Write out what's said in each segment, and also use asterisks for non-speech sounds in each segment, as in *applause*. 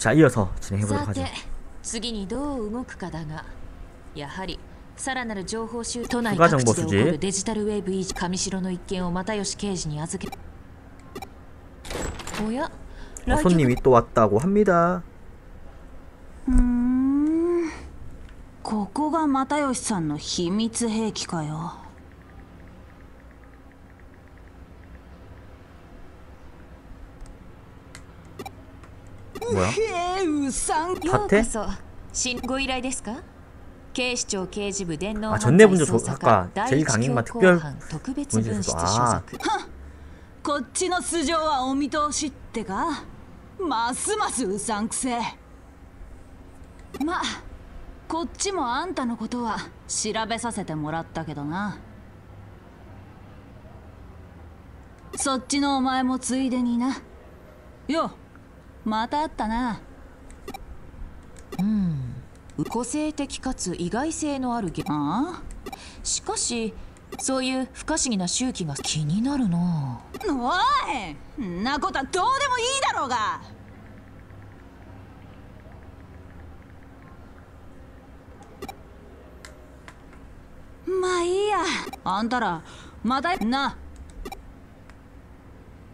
자 이어서 진행해보도록 さ 하죠 て次にどう動くかだがやはりさらなる情報収都内 추가 各 정보 地で 수집 起こるデジタルウェーブ維持上城の一件を又吉刑事に預けおや 어, 来客 손님이 또 왔다고 합니다 ここが又吉さんの秘密兵器かよ 뭐야? えー、うさんようこそ新ご依頼ですか警視庁刑事部電脳 아 犯 전내 罪 분조 捜査 조사과 課第 제일 一 강인만 強 특별 行犯特別分室所 아 属こっちの素性はお見通しってかますますうさんくせえまあこっちもあんたのことは調べさせてもらったけどなそっちのお前もついでになよ また会ったな。個性的かつ意外性のあるゲあしかしそういう不可思議な周期が気になるな。あおい！んなことはどうでもいいだろうが！まあいいや。あんたらまたな。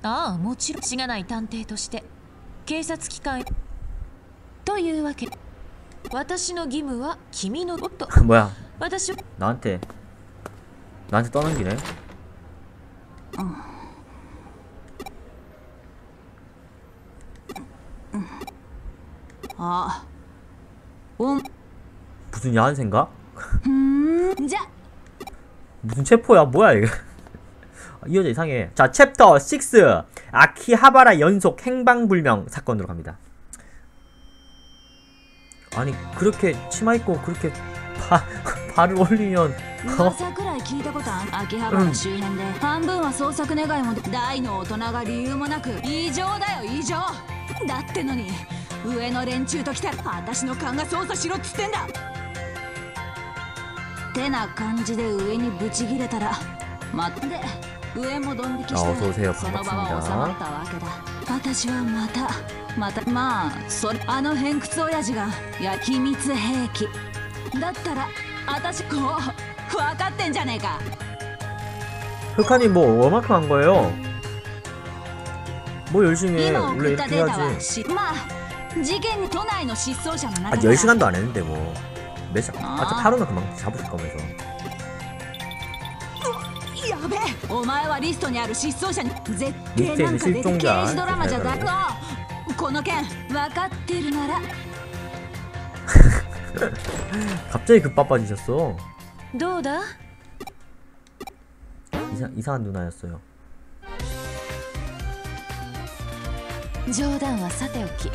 ああもちろん。しがない探偵として警察機関というわけ私の義務は君のおっと 뭐야 私は 나한테 나한테 떠넘기네あおん 무슨 야한생가? じゃ 무슨 체포야 뭐야 이거 이 여자 이상해 자 챕터 6 아키하바라 연속 행방불명 사건으로 갑니다 아니 그렇게 치마 입고 그렇게 바, *laughs* 발을 올리면 어? 噂くらい聞いたことあん秋葉原周辺で、半分は捜索願いも大の大人が理由もなく異常だよ異常だってのに上の連中と来たら私の勘が捜査しろっつってんだてな感じで上にブチギレたらまって 上もドン引きしあ어서オセヨてその場は収まったわけだ私はまたまたまあそれあの偏屈親父がや秘密兵器だったら私こう分かってんじゃねえか 흑한이 뭐 워마크 한 거예요 뭐 열심히 해 今 원래 送った 이렇게 データは 해야지 しまあ事件に都内の失踪者の中 아직 10시간도 안 했는데 뭐몇 시간 아. 아직 하루는 금방 잡으실 거면서 やべえお前はリストにある失踪者に絶リストに対なんか出て失踪者刑事ドラマじゃだってのこの件分かってるなら *laughs* 갑자기 급바빠지셨어 どうだ 이상, 이상한 누나였어요 冗談はさておき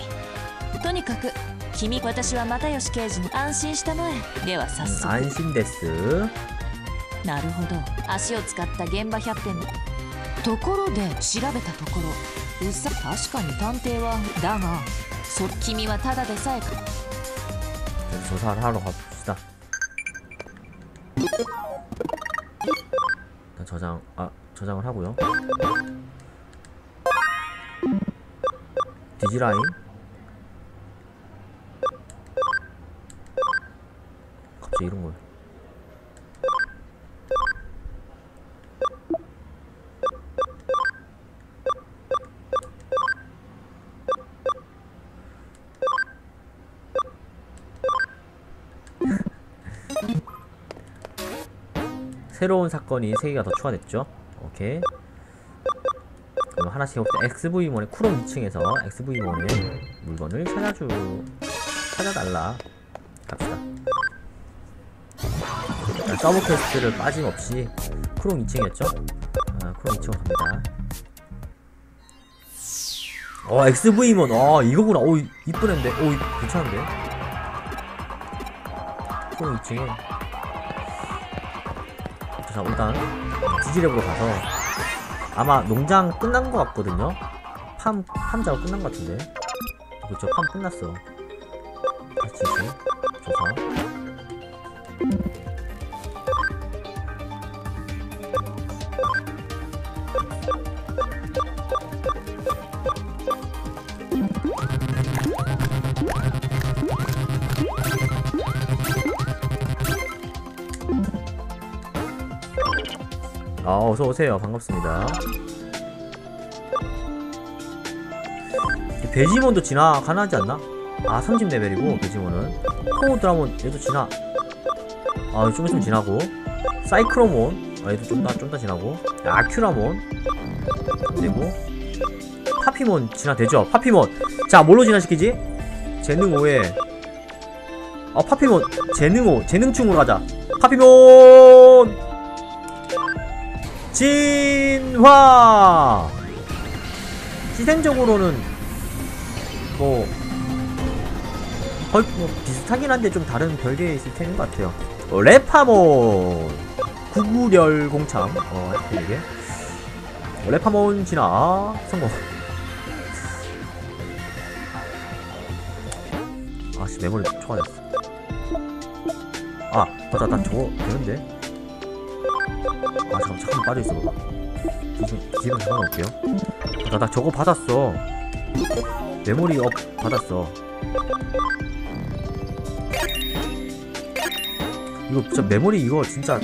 とにかく君私は又吉刑事に安心したまえでは早 음, 速 안심데스 なるほど足を使った現場百遍のところで調べたところうさ確かに探偵はだがそ君はただでさえか 네, 조사를 하러 가봅시다 일단 저장 아 저장을 하고요 디지라인 갑자기 이런 걸 새로운 사건이 3개가 더 추가됐죠? 오케이. 그럼 하나씩 해봅시다. XV1의 쿠롬 2층에서 XV1의 물건을 찾아주 찾아달라. 갑시다. sub quest를 빠짐없이 쿠롬 2층이었죠? 아, 쿠롬 2층으로 갑니다. 어 XV1 아 이거구나. 오 이쁜 앤데. 오 괜찮은데? 쿠롬 2층에 자 일단 디지랩으로 가서 아마 농장 끝난 것 같거든요. 팜, 팜 작업 끝난 것 같은데. 그쵸 팜 끝났어. 지지 조사 아 어서 오세요. 반갑습니다. 베지몬도 진화 가능하지 않나? 아 30레벨이고 베지몬은. 코어 드라몬 얘도 진화. 아좀 있으면 지나고. 사이크로몬. 아 얘도 좀더 좀 더 지나고. 아큐라몬. 그리고 파피몬 진화되죠? 파피몬. 자 뭘로 진화시키지? 재능 5에. 아 파피몬. 재능 5 재능충으로 가자. 파피몬 진화 시스템적으로는 뭐 거의 뭐 비슷하긴 한데 좀 다른 별개의 시스템인 것 같아요 어, 레파몬 구구렬 공참 어 이게 어, 레파몬 진화 성공 아씨 메모리 초과됐어 아 맞다 나 저거 되는데 아 잠깐 잠깐 빠져있어. 봐봐 지금 올게요. 나, 나 저거 받았어. 메모리 up 받았어. 이거 진짜 메모리 이거 진짜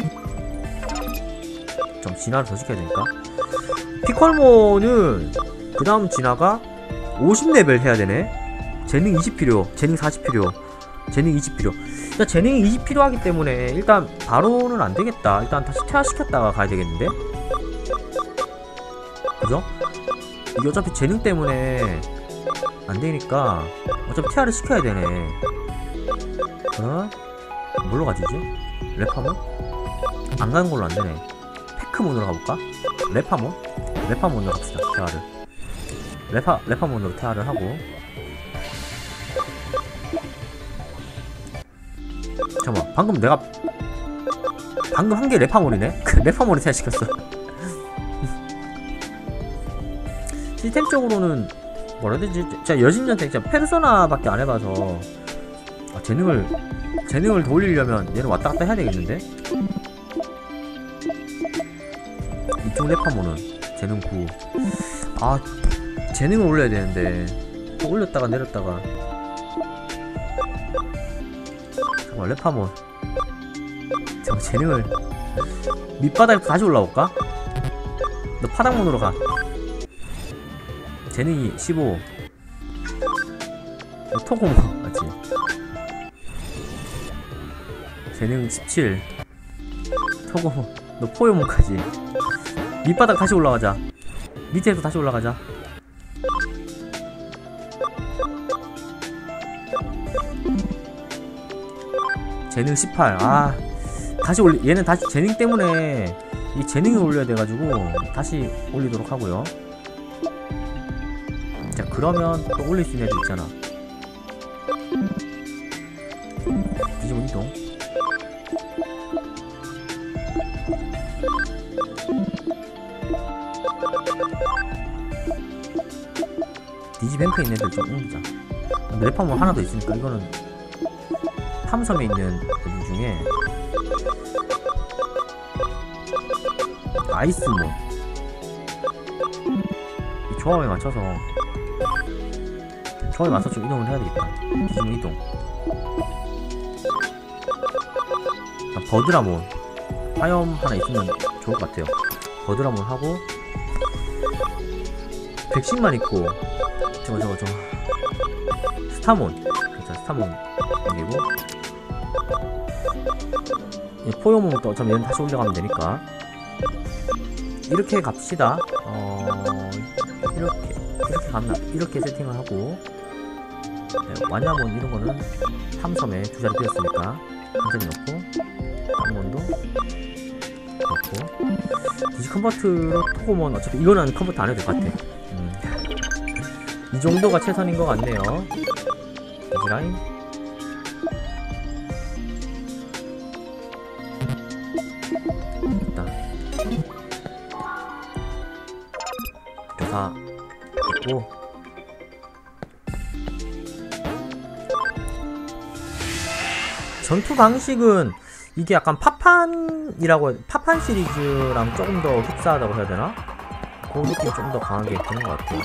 좀 진화를 더 시켜야 되니까. 피컬모는 그 다음 진화가 50레벨 해야 되네. 재능 20 필요 재능 40 필요 재능 20 필요 일단 재능이 20 필요하기 때문에 일단 바로는 안 되겠다 일단 다시 퇴화시켰다가 가야 되겠는데 그죠? 이게 어차피 재능 때문에 안 되니까 어차피 퇴화를 시켜야 되네 어? 뭘로 가지지? 레파몬? 안 가는 걸로 안 되네. 페크몬으로 가볼까? 레파몬? 레파몬으로 갑시다, 태화를. 레파, 레파몬으로 태화를 하고. 잠깐만, 방금 내가, 방금 한 게 레파몬이네? *laughs* 그 레파몬을 태화시켰어. *laughs* 시스템적으로는, 뭐라 해야 되지? 진짜 여신전생 진짜 페르소나밖에 안 해봐서, 아, 재능을 재능을 더 올리려면 얘는 왔다 갔다 해야 되겠는데? 이쪽 레파모는 재능 9. 아, 재능을 올려야 되는데. 또 올렸다가 내렸다가. 잠깐만, 레파몬. 잠깐, 재능을. 밑바닥에 다시 올라올까? 너 파닥몬으로 가. 재능이 15. 너 토고몬, 맞지? 재능 17 토고 너 포효몬까지 밑바닥 다시 올라가자 밑에도 다시 올라가자 재능 18 아 다시 올리 얘는 다시 재능 때문에 이 재능을 올려야 돼가지고 다시 올리도록 하고요. 자 그러면 또 올릴 수 있는 애들 있잖아. 뒤집어 이동. 디지뱅크에 있는 애들 좀 옮기자. 레파몬 하나 더 있으니까 이거는 탐섬에 있는 애들 중에 아이스몬 이 조합에 맞춰서 조합에 맞춰서 좀 이동을 해야 되겠다. 뒤집어 이동. 아, 버드라몬. 화염 하나 있으면 좋을 것 같아요. 버드라몬 하고 백신만 있고 저거 저거 저거. 스타몬. 그쵸 스타몬 또 어차피 얘는 다시 올려가면 되니까 이렇게 갑시다 어 이렇게 이렇게 갔나 이렇게 세팅을 하고 네, 와냐몬 이런 거는 탐섬에 두 자리 비었으니까 한 자리 넣고 탐몬도 넣고 디지 컨버트로 토고몬 어차피 이거는 컨버트 안 해도 될 것 같아 음. 이 정도가 최선인 것 같네요. 디지라인. 방식은 이게 약간 파판이라고 파판 시리즈랑 조금 더 흡사하다고 해야 되나? 그 느낌 좀 더 강하게 드는 것 같아요.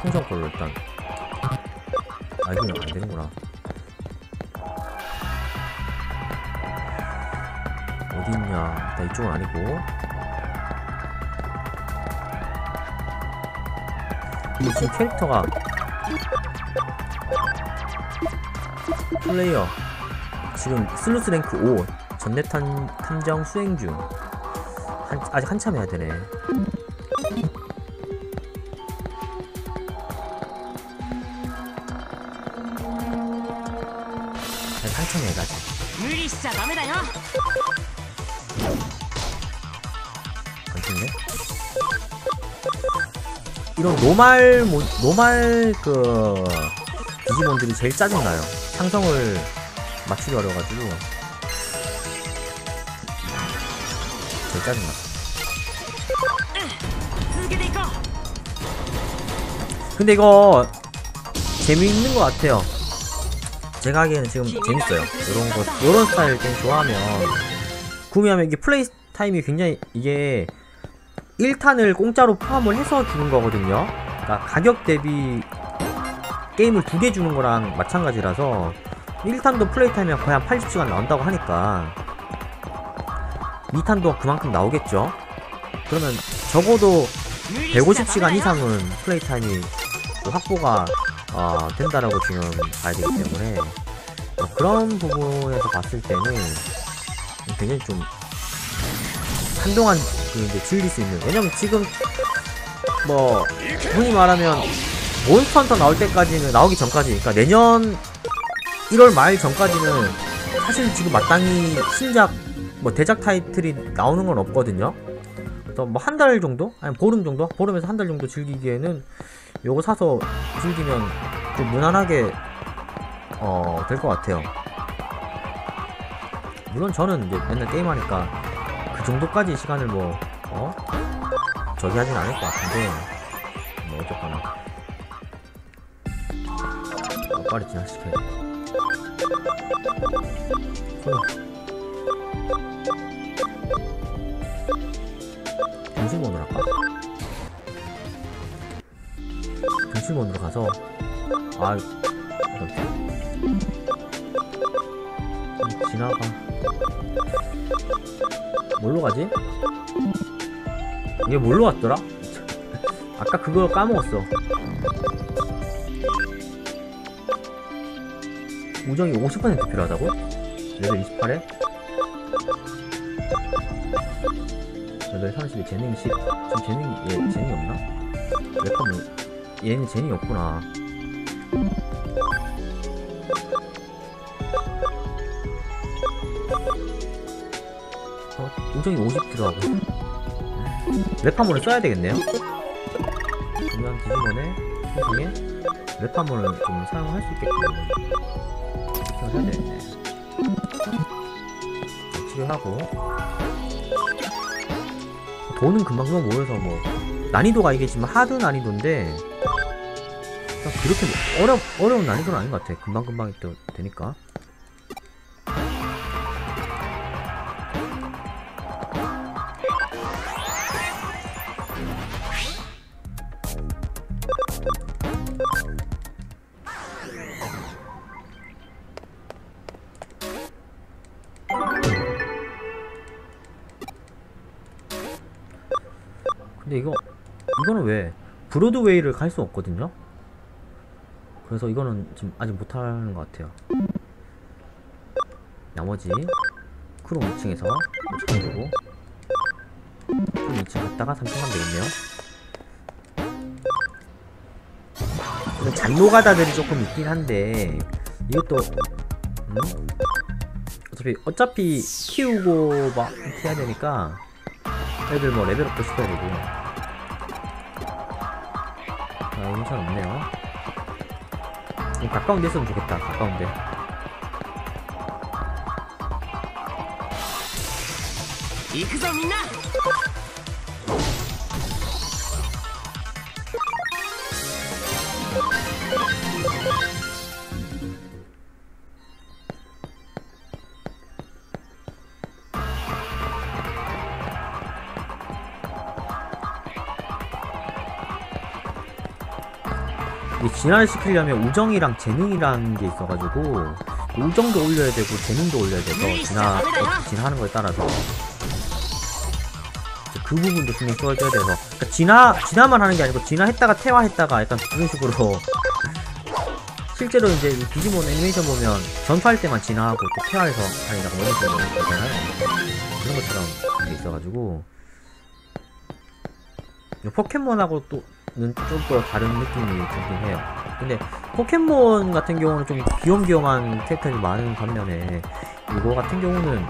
풍선골로 일단 아 이건 안 되는구나. 어디 있냐? 나 이쪽은 아니고. 근데 지금 캐릭터가. 플레이어. 지금 슬루스 랭크 5 전net 탐, 탐정 수행 중. 한, 아직 한참 해야 되네 이런 노말 모, 노말 그 디지몬들이 제일 짜증나요. 상성을 맞추기 어려워가지고. 제일 짜증나. 근데 이거 재미있는 것 같아요. 제가 하기에는 지금 재밌어요. 요런 거 요런 스타일 좀 좋아하면. 구매하면 이게 플레이 타임이 굉장히 이게 1탄을 공짜로 포함을 해서 주는 거거든요. 그러니까 가격 대비 게임을 두 개 주는 거랑 마찬가지라서 1탄도 플레이타임이 거의 한 80시간 나온다고 하니까 2탄도 그만큼 나오겠죠. 그러면 적어도 150시간 이상은 플레이타임이 확보가 어, 된다라고 지금 봐야 되기 때문에 어, 그런 부분에서 봤을 때는 굉장히 좀 한동안 그 이제 즐길 수 있는 왜냐면 지금 뭐 흔히 말하면 몬스터 헌터 나올 때까지는 나오기 전까지 그러니까 내년 1월 말 전까지는 사실 지금 마땅히 신작 뭐 대작 타이틀이 나오는 건 없거든요. 뭐한 달 정도? 아니 보름 정도? 보름에서 한 달 정도 즐기기에는 요거 사서 즐기면 좀 무난하게 어 될 것 같아요. 물론 저는 이제 맨날 게임하니까 그 정도까지 시간을 뭐 어? 저기 하진 않을 것 같은데 뭐 어쨌거나 어, 빨리 진화시켜야 돼. 손. 정신몬으로 할까? 정신몬으로 가서 아 이렇게 음, 지나가 뭘로 가지? 이게 뭘로 왔더라? *laughs* 아까 그걸 까먹었어 우정이 50% 필요하다고? 레벨 28에? 레벨 32 재능 10 지금 재능 얘 재능이 없나? 뭐 얘는 재능이 없구나 어, 우정이 50 필요하고. 랩한번을 써야 되겠네요. 그러면 디지몬의 소중에 랩한번을 좀 사용할 수 있게끔 해야 되겠네. 치료하고. 돈은 금방금방 모여서 뭐 난이도가 이게 지금 하드 난이도인데 딱 그렇게 어려, 어려운 난이도는 아닌 것 같아. 금방금방 또 되니까 브로드웨이를 갈 수 없거든요. 그래서 이거는 지금 아직 못하는 것 같아요. 나머지 크롬 2층에서 찾아보고 크롬 2층 갔다가 3층 가면 되겠네요. 잔노가다들이 조금 있긴 한데 이것도 음? 어차피 어차피 키우고 막 해야 되니까 애들 뭐 레벨업도 시켜야 되고 근처는 없네요. 가까운 데 있으면 좋겠다 가까운 데. 이크죠 민나! 진화를 시키려면 우정이랑 재능이라는 게 있어가지고 우정도 올려야 되고 재능도 올려야 돼서 진화 어떻게 진화하는 거에 따라서 그 부분도 신경 써줘야 돼서 그러니까 진화 진화만 하는 게 아니고 진화했다가 퇴화했다가 약간 그런 식으로 *laughs* 실제로 이제 이 디지몬 애니메이션 보면 전투할 때만 진화하고 또 퇴화해서 이런 식으로 되잖아요. 그런 것처럼 돼 있어가지고. 이 포켓몬하고 또 눈쪽으로 다른 느낌이 들긴 해요. 근데 포켓몬 같은 경우는 좀 귀염귀염한 캐릭터들이 많은 반면에 이거 같은 경우는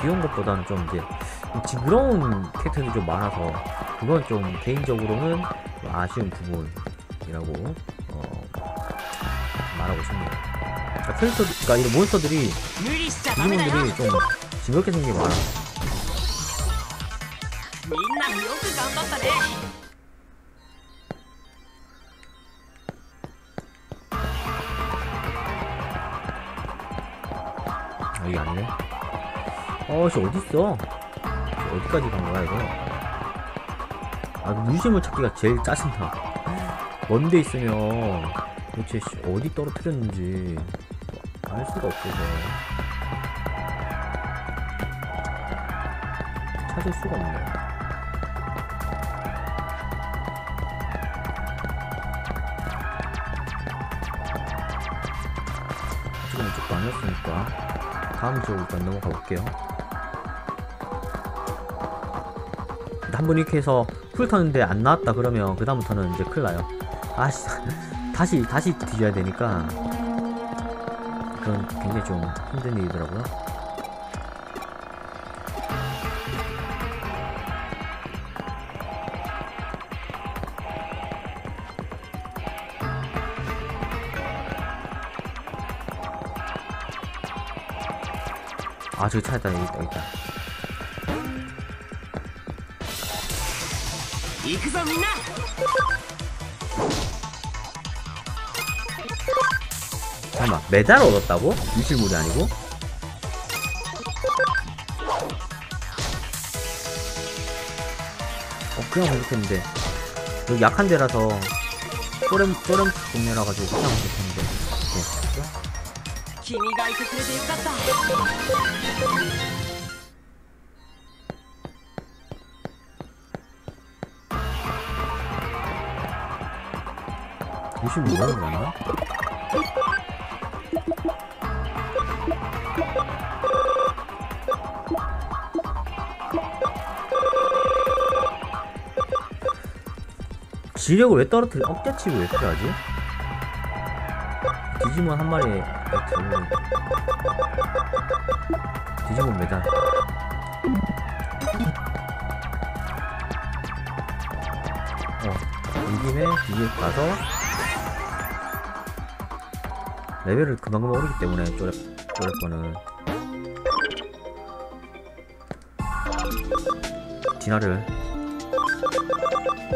귀여운 것보다는 좀 이제 지그러운 캐릭터들이 좀 많아서 그건 좀 개인적으로는 좀 아쉬운 부분이라고 어, 말하고 싶네요. 그러니까 캐릭터, 그러니까 이런 몬스터들이 이분들이 좀 징그럽게 생긴 게 많아요. 어씨 어딨어? 어디까지 간 거야 이거? 아 무심을 찾기가 제일 짜증나. 먼데 있으면 도대체 씨, 어디 떨어뜨렸는지 알 수가 없어서 찾을 수가 없네. 지금 이쪽도 아니었으니까 다음 지역 일단 넘어가 볼게요. 한 번 이렇게 해서 풀 터는데 안 나왔다 그러면 그 다음부터는 이제 큰일 나요. 아씨 *laughs* 다시 다시 뒤져야 되니까 그건 굉장히 좀 힘든 일이더라고요. 아 저기 찾았다 여기 있다 여기 있다 行くぞみんな 잠깐만 메달 얻었다고? 유실물이 아니고? 어 그냥 공격했는데 여기 약한 데라서 쪼렘 쪼렘 동네라 가지고 그냥 공격했는데 네. 君がいてくれてよかった 유실물 뭐라는 거였나? 지력을 왜 떨어뜨려? 억제칩을 왜 필요하지? 디지몬 한 마리에 들고 디지몬 메달 어, 온 김에 뒤에 가서 레벨을 그만그만 오르기 때문에 쪼렙, 쪼렙 거는 진화를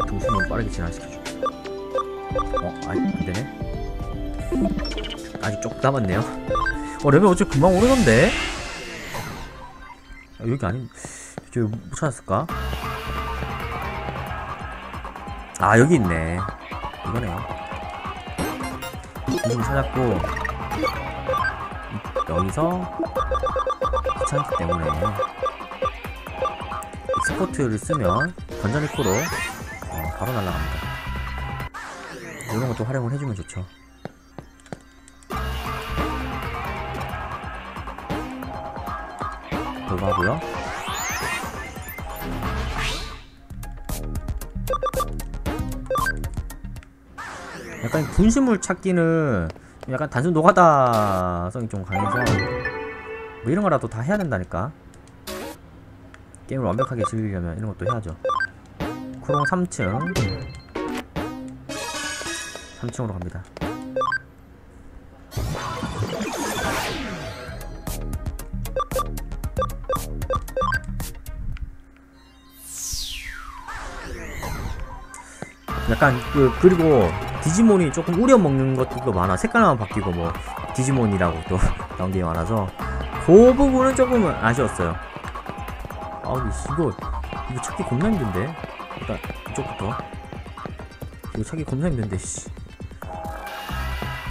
동심을 빠르게 진화시켜줍니다. 어, 아니, 안되네. 아직 조금 남았네요. 어, 레벨 어째 금방 오르던데? 아, 여기 아닌, 저기 못 찾았을까? 아, 여기 있네. 이거네요. 이좀 찾았고, 이- 여기서 귀찮기 때문에 스포트를 쓰면 건전히 코로 어, 바로 날아갑니다. 이런 것도 활용을 해주면 좋죠. 그거 하고요. 약간 분심물 찾기는 약간 단순 노가다성이 좀 강해서 뭐 이런 거라도 다 해야 된다니까. 게임을 완벽하게 즐기려면 이런 것도 해야죠. 쿠롱 3층 3층으로 갑니다. 약간 그 그리고 디지몬이 조금 우려먹는 것도 많아. 색깔만 바뀌고 뭐 디지몬이라고 또 *laughs* 나온 게 많아서 그 부분은 조금 아쉬웠어요. 아 이거 이거 찾기 겁나 힘든데? 일단 이쪽부터. 이거 찾기 겁나 힘든데 씨.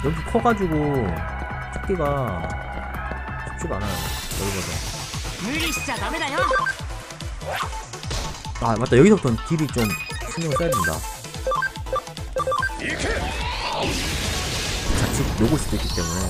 여기 커가지고 찾기가 쉽지가 않아요 여기가서 아 맞다. 여기서부터는 딜이 좀 신경 써야 된다. 녹을 수도 있기 때문에.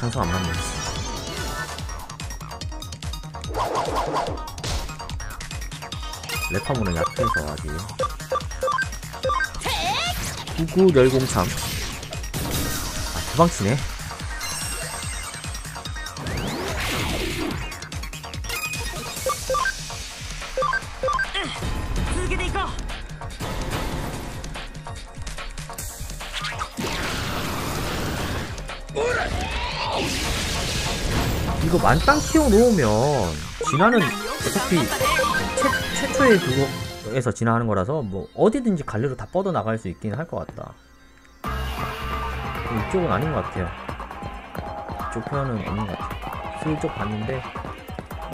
상성 안 맞네. 레파문은 약해서 아직. 99 열공참 아 도망치네. 이거 만땅 키워놓으면 진화는 어차피 최, 초의 그거에서 진화하는 거라서 뭐 어디든지 갈래로 다 뻗어나갈 수 있긴 할 것 같다. 이쪽은 아닌 것 같아요. 이쪽 표현은 없는 것 같아요. 슬쩍 봤는데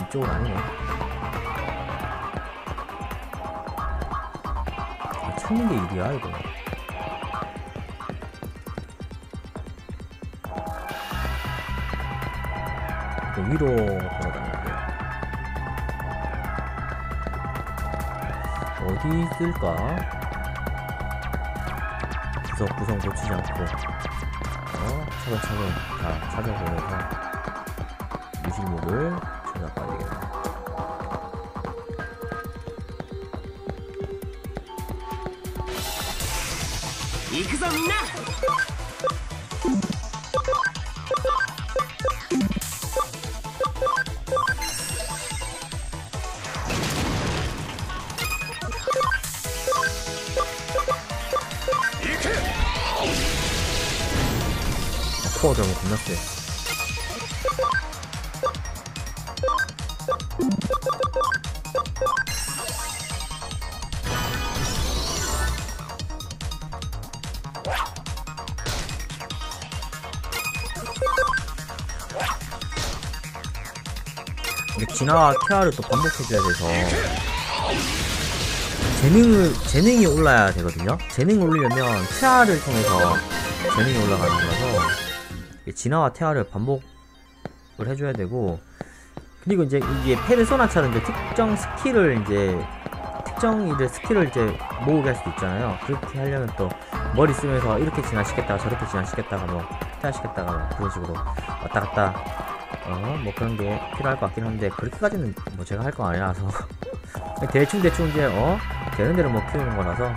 이쪽은 아니네 아, 찾는 게 일이야 이거. 그 위로 돌아다니고요. 어디 있을까? 구석구석 놓치지 않고. 어, 차근차근 다 찾아보면서 이게 진화와 퇴화를 또 반복해줘야 돼서 재능을 재능이 올라야 되거든요. 재능을 올리려면 퇴화를 통해서 재능이 올라가는 거라서 진화와 퇴화를 반복을 해줘야 되고 그리고 이제 이게 페르소나처럼 이제 특정 스킬을 이제 특정 이제 스킬을 이제 모으게 할 수도 있잖아요. 그렇게 하려면 또 머리 쓰면서 이렇게 진화시켰다가 저렇게 진화시켰다가 뭐 태화시켰다가 뭐 그런 식으로 왔다 갔다 어 뭐 그런 게 필요할 것 같긴 한데 그렇게까지는 뭐 제가 할 거 아니라서 *laughs* 대충 대충 이제 어 되는 대로 뭐 키우는 거라서.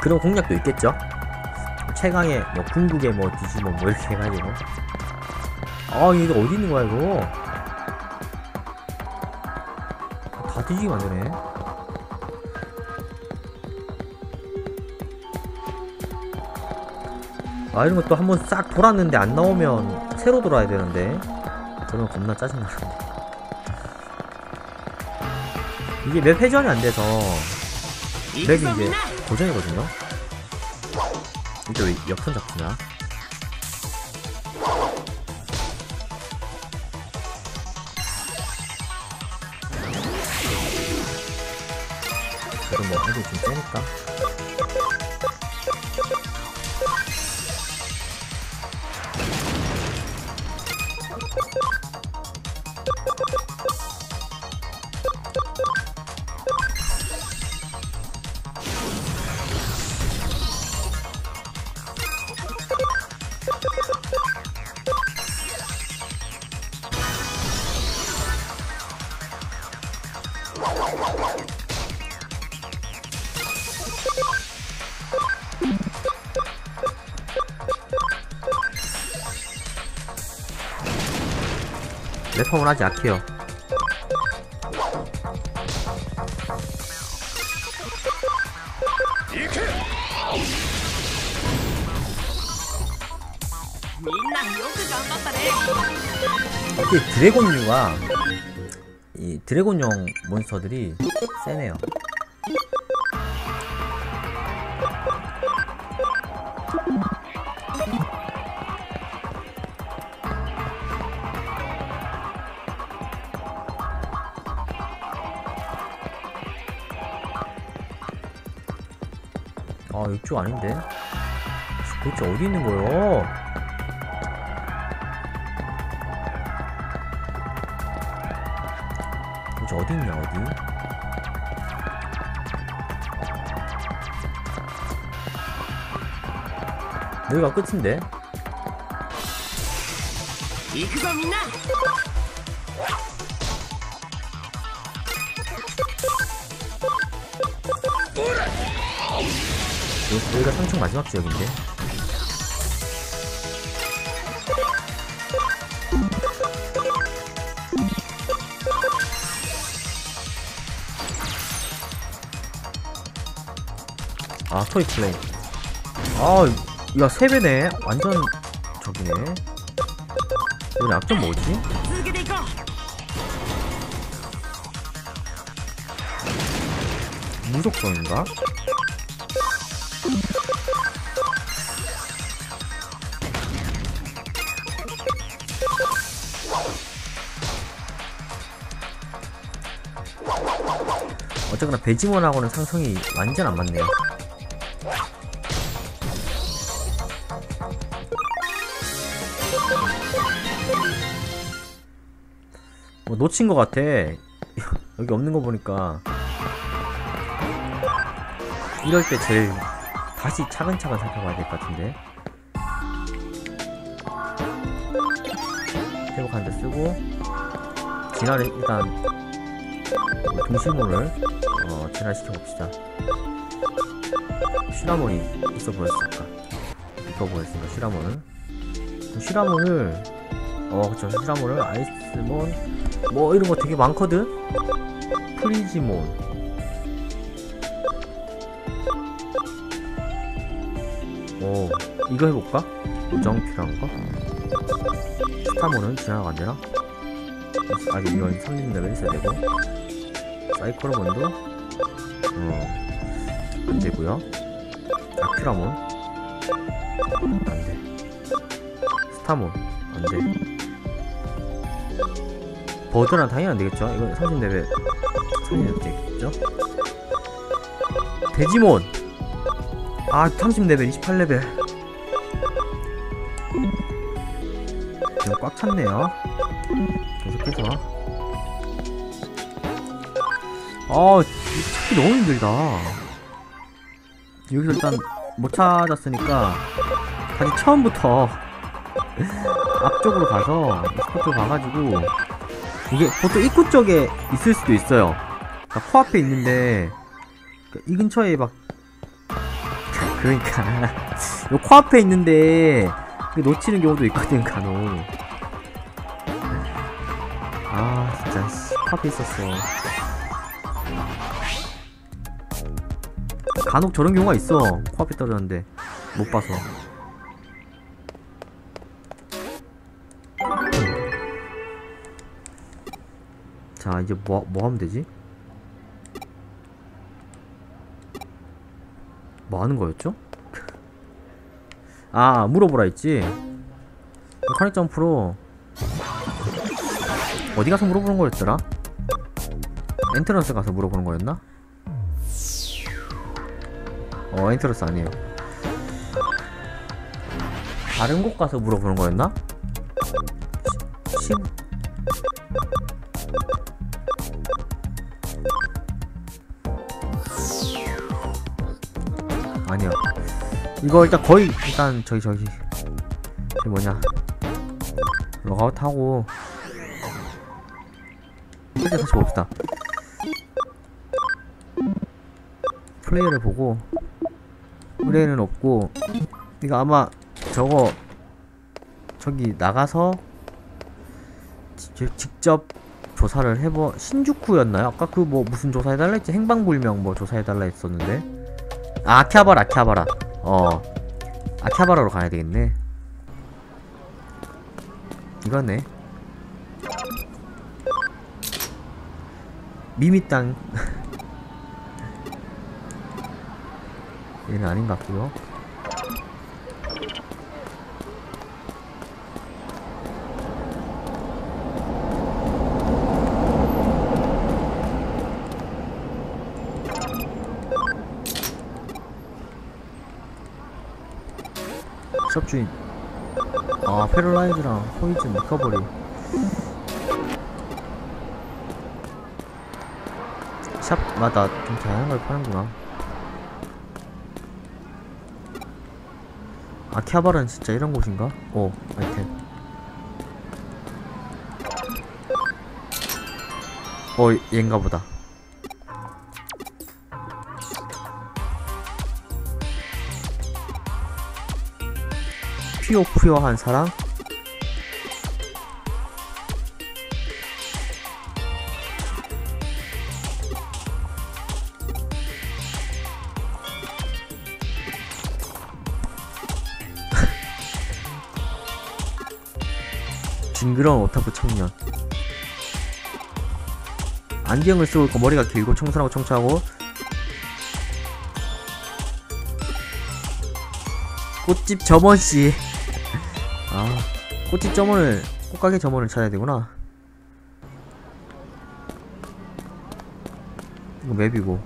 그런 공략도 있겠죠. 최강의 뭐 궁극의 뭐 디지몬 뭐 이렇게 해가지고. 아 이거 어디 있는 거야 이거 뒤지게 만드네. 아 이런 것도 한번 싹 돌았는데 안 나오면 새로 돌아야 되는데. 그러면 겁나 짜증나는데. 이게 맵 회전이 안 돼서 맵이 이제 고정이거든요? 이게 왜 역전 잡히냐 그래도 좀 세니까. 아직 약해요. 이게 드래곤류가 이 드래곤용 몬스터들이 세네요. 아 이쪽 아닌데? 도대체 어디 있는 거예요? 도대체 어디 있냐 어디? 여기가 끝인데 이그거 민나 그 여기가 상층 마지막 지역인데 아 토이 플레이 아야 3배네 완전 저기네 이건 약점 뭐지? 무속성인가? 어쨌거나 베지몬하고는 상성이 완전 안 맞네요. 뭐 놓친 것 같아. *laughs* 여기 없는 거 보니까 이럴 때 제일 다시 차근차근 살펴봐야 될 것 같은데 회복하는 데 쓰고 진화를 일단 동실물을 어, 진화시켜 봅시다. 슈라몬이 있어 보였어 아까. 있어 보였으니까 슈라몬을. 그럼 슈라몬을 어 그쵸. 슈라몬을 아이스몬 뭐 이런 거 되게 많거든? 프리지몬. 오 이거 해볼까? 우정 필요한 거? 스타몬은 진화가 안되나? 아직 이건 30레벨 있어야 되고. 사이코로몬도 어 안되고요. 아큐라몬. 안돼 스타몬. 안돼. 버드는 당연히 안되겠죠? 이건 30레벨 30레벨 되겠죠? 베지몬. 아 30레벨 28레벨. 지금 꽉 찼네요. 계속해서. 아 찾기 너무 힘들다 여기서 일단 못 찾았으니까 다시 처음부터 앞쪽으로 가서 스포트 가가지고 이게 보통 입구 쪽에 있을 수도 있어요. 그러니까 코앞에 있는데 이 근처에 막 *laughs* 그러니까 요 코앞에 있는데 놓치는 경우도 있거든 간혹. 아 진짜 씨, 코앞에 있었어 간혹 저런 경우가 있어 코앞에 떨어졌는데 못 봐서 자 이제 뭐, 뭐 하면 되지? 뭐 하는 거였죠? *laughs* 아 물어보라 했지 connect jump로 어디 가서 물어보는 거였더라? entrance 가서 물어보는 거였나? 어 entrance 아니에요. 다른 곳 가서 물어보는 거였나? 시... 아니요. 이거 일단 거의 일단 저기 저기 저기 뭐냐. 로그아웃 하고. 실제 다시 봅시다. 플레이를 보고 플레이는 없고 이거 아마 저거 저기 나가서 지- 직접 조사를 해보 신주쿠였나요? 아까 그 뭐 무슨 조사해달라 했지? 행방불명 뭐 조사해달라 했었는데. 아, 아키하바라 아키하바라. 어. 아키하바라로 가야 되겠네. 이거네. 미미 땅 *laughs* 얘는 아닌 것 같고요. 숍 주인. 아 paralyze랑 poison recovery. 샵마다 좀 다양한 걸 파는구나 아키하바라는 진짜 이런 곳인가? 오 아이템 어 얘인가 보다 푸요푸요한 사랑? 징그러운 오타쿠 청년. 안경을 쓰고 있고 머리가 길고 청순하고 청초하고 꽃집 점원씨. 아 꽃집 점원을 꽃가게 점원을 찾아야 되구나. 이거 맵이고.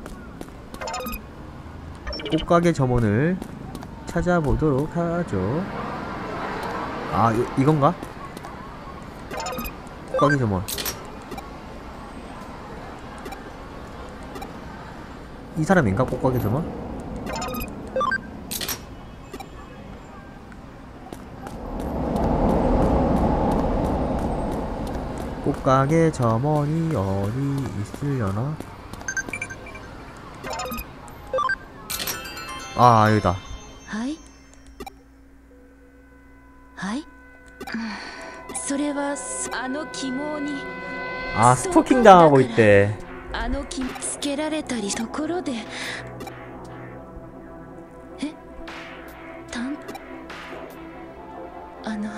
꽃가게 점원을 찾아보도록 하죠. 아 이, 이건가? 점원 이 사람인가 점원? 꽃가게 점원이 어디 있으려나? 아 여기다 キモにあストッキンだ置いて。あの木つけられたりところで。え？たんあの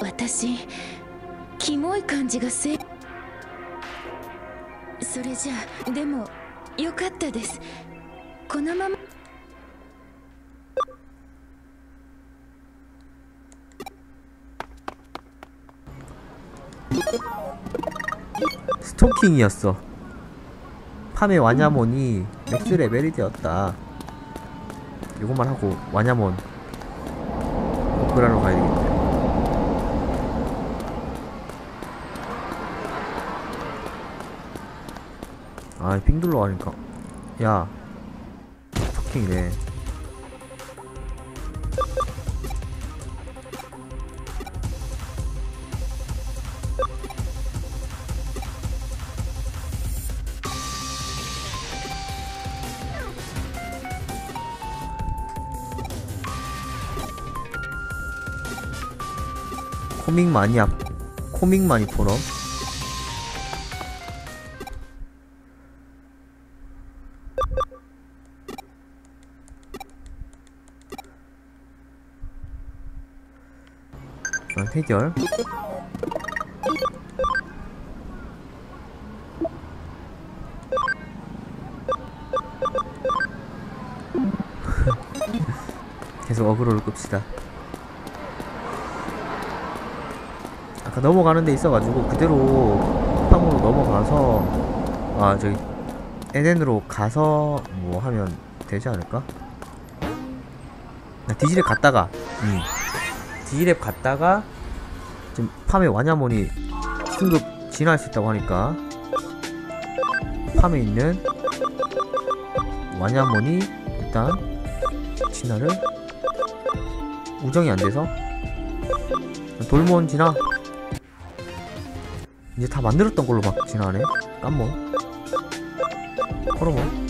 私キモい感じがせそれじゃでもよかったです。このまま 킹이었어. 팜의 와냐몬이 맥스 레벨이 되었다. 요것만 하고 와냐몬 업그라로 가야 되겠네. 아핑 둘러 가니까. 야 스토킹이네 코믹 마니아 코믹 마니 포럼 자, 해결. *laughs* 계속 어그로를 끕시다 아까 넘어가는 데 있어가지고 그대로 팡으로 넘어가서 아 저기 NN으로 가서 뭐 하면 되지 않을까? 나 디지랩 갔다가 음 디지랩 갔다가 지금 팜에 와냐몬이 승급 진화할 수 있다고 하니까 팜에 있는 와냐몬이 일단 진화를 우정이 안 돼서 돌몬 진화 이제 다 만들었던 걸로 막 진화하네. 깜몬 호르몬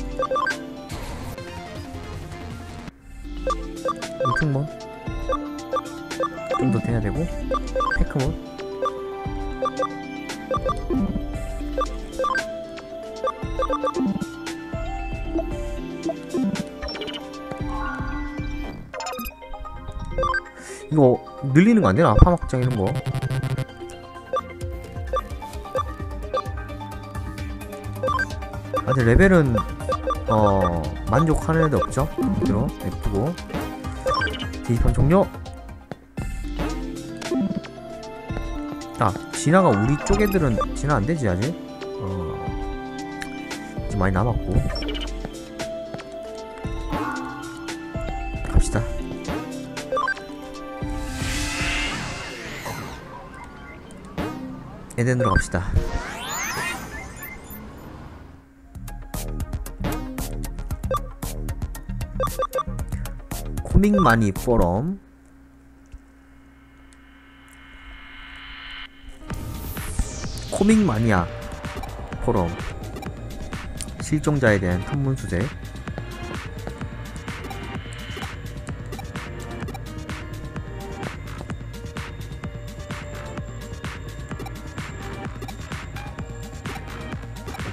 울퉁몬. 좀 더 돼야 되고. 페크몬. 이거 늘리는 거 안 되나? 파막 장 이런 거. 근데 레벨은 어 만족하는 애도 없죠? 밑으로 F고 디지턴 종료! 아! 진화가 우리 쪽 애들은 진화 안되지 아직? 어... 좀 많이 남았고 갑시다 에덴으로 갑시다 코믹마니 포럼 코믹 마니아 포럼 실종자에 대한 탐문수색.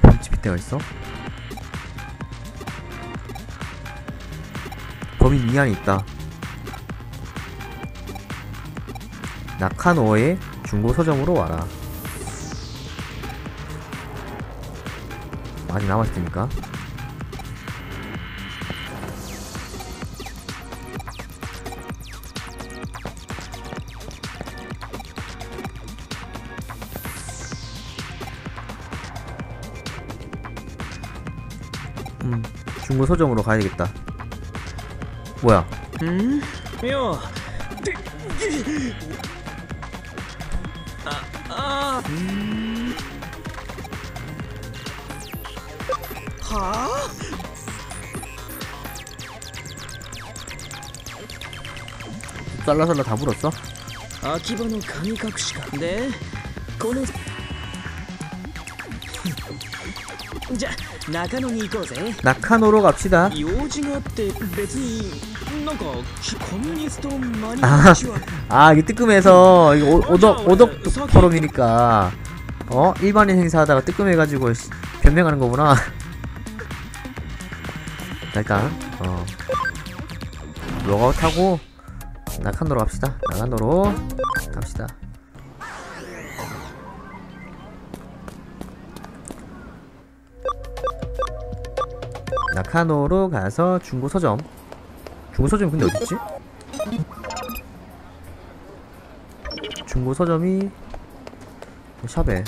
범집 때가 있어? 미안이 있다. 나카노의 중고 서점으로 와라. 많이 남았으니까. 음, 중고 서점으로 가야 되겠다. 뭐야? 음? 어. 미워. 아, 아. 음. 하? 살라살라 다 물었어? 아키바노 감각시가 네? 고는 자 나카노로 갑시다. 아, 아, 이게 뜨끔해서 이거 오덕 오덕 포럼이니까 어 일반인 행사하다가 뜨끔해가지고 변명하는 거구나. 일단 어 로그아웃하고 나카노로 갑시다. 나카노로 갑시다. 나카노로 가서 중고 서점. 중고 서점 근데 어딨지? 중고 서점이 샵에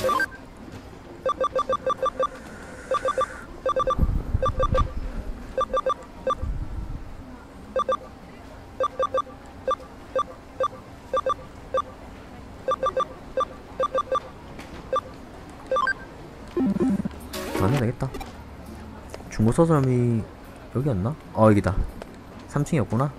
중고 서점이 여기였나? 어 여기다 3층이었구나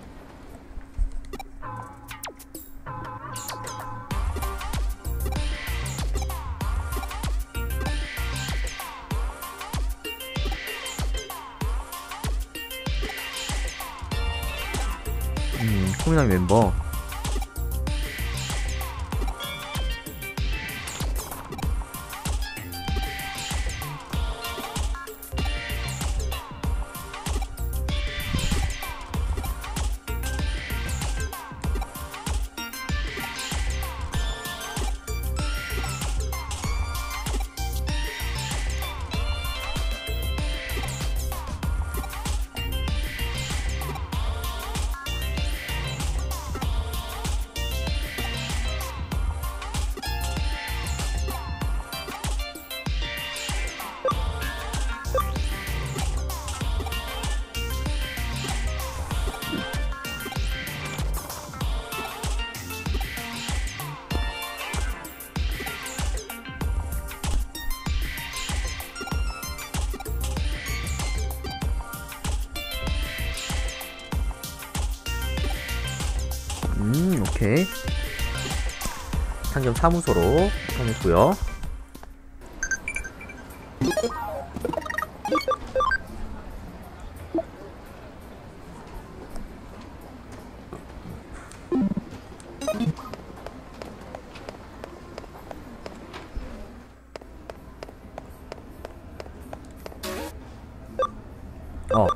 음, 코미나미 멤버. 사무소로 이동했고요. 어,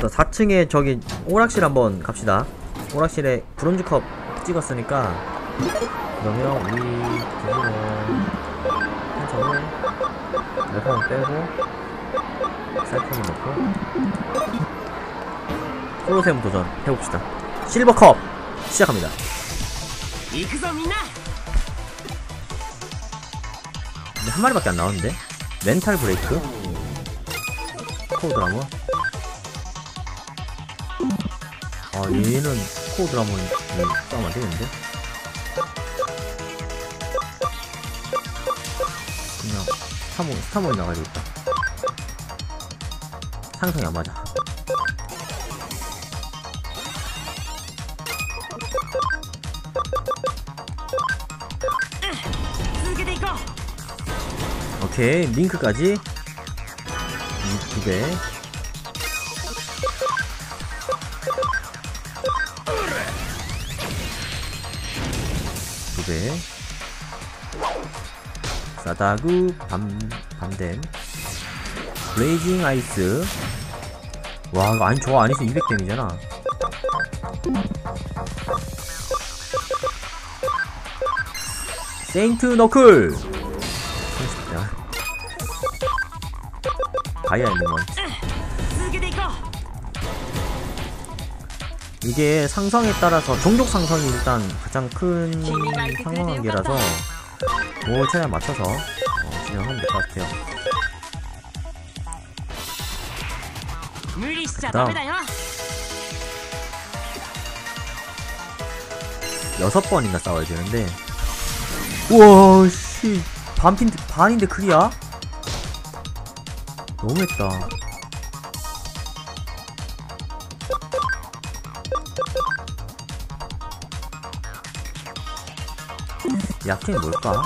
또 4층에 저기 오락실 한번 갑시다. 오락실에 브론즈 컵 찍었으니까 그러면 우리 부분은 한 점을 네 열판을 빼고 셀폰을 넣고 콜로세움 도전 해봅시다. 실버컵 시작합니다. 근데 한 마리밖에 안 나왔는데? 멘탈 브레이크? 코드라마? 아 얘는 코어 드라마 싸우면 안 되겠는데? 스타몬, 스타몬이 나가야 되겠다. 상성이 안 맞아. 오케이, 링크까지. 이두 배. 사다구 밤 밤댐. 블레이징 아이스 와 이거 아니 저거 안에서 200댐이잖아. saint knuckle 30점 다이아 element 이게 상성에 따라서 종족 상성이 일단 가장 큰 상관관계라서 그 차량 맞춰서 어, 진행하면 될 것 같아요. 여섯 번인가 싸워야 되는데 우와 씨 반핀 반인데 크기야? 너무했다. 약점이 뭘까?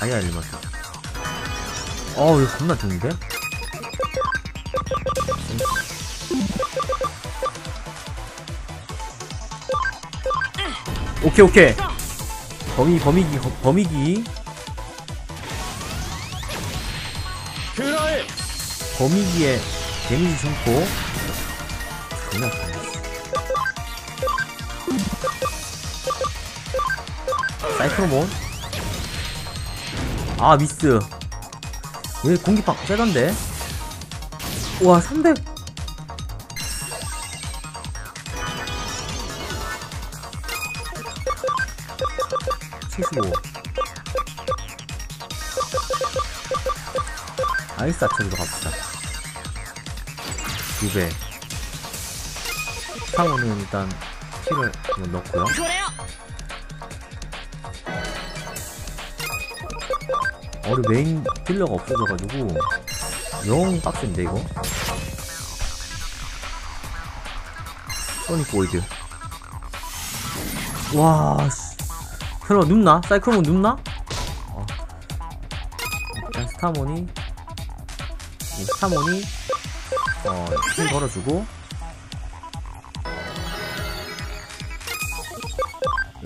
아야 일마스 어우 이거 겁나 좋은데? 오케이 오케이. 범위 범위기 범위기. 범위기에 데미지 중고 겁나 사이클로몬? 아 미스. 왜 공기방 세던데? 우와 300 75 아이스 아처리로 갑시다. 2배. 상호는 일단 한번 넣고요 어, 우리 메인 딜러가 없어져가지고 영 빡센데 이거 sonic void 와 씨. 설마 눕나? 사이클론 눕나? 어. 일단 스타몬이 이 스타모니 어, 힘 걸어주고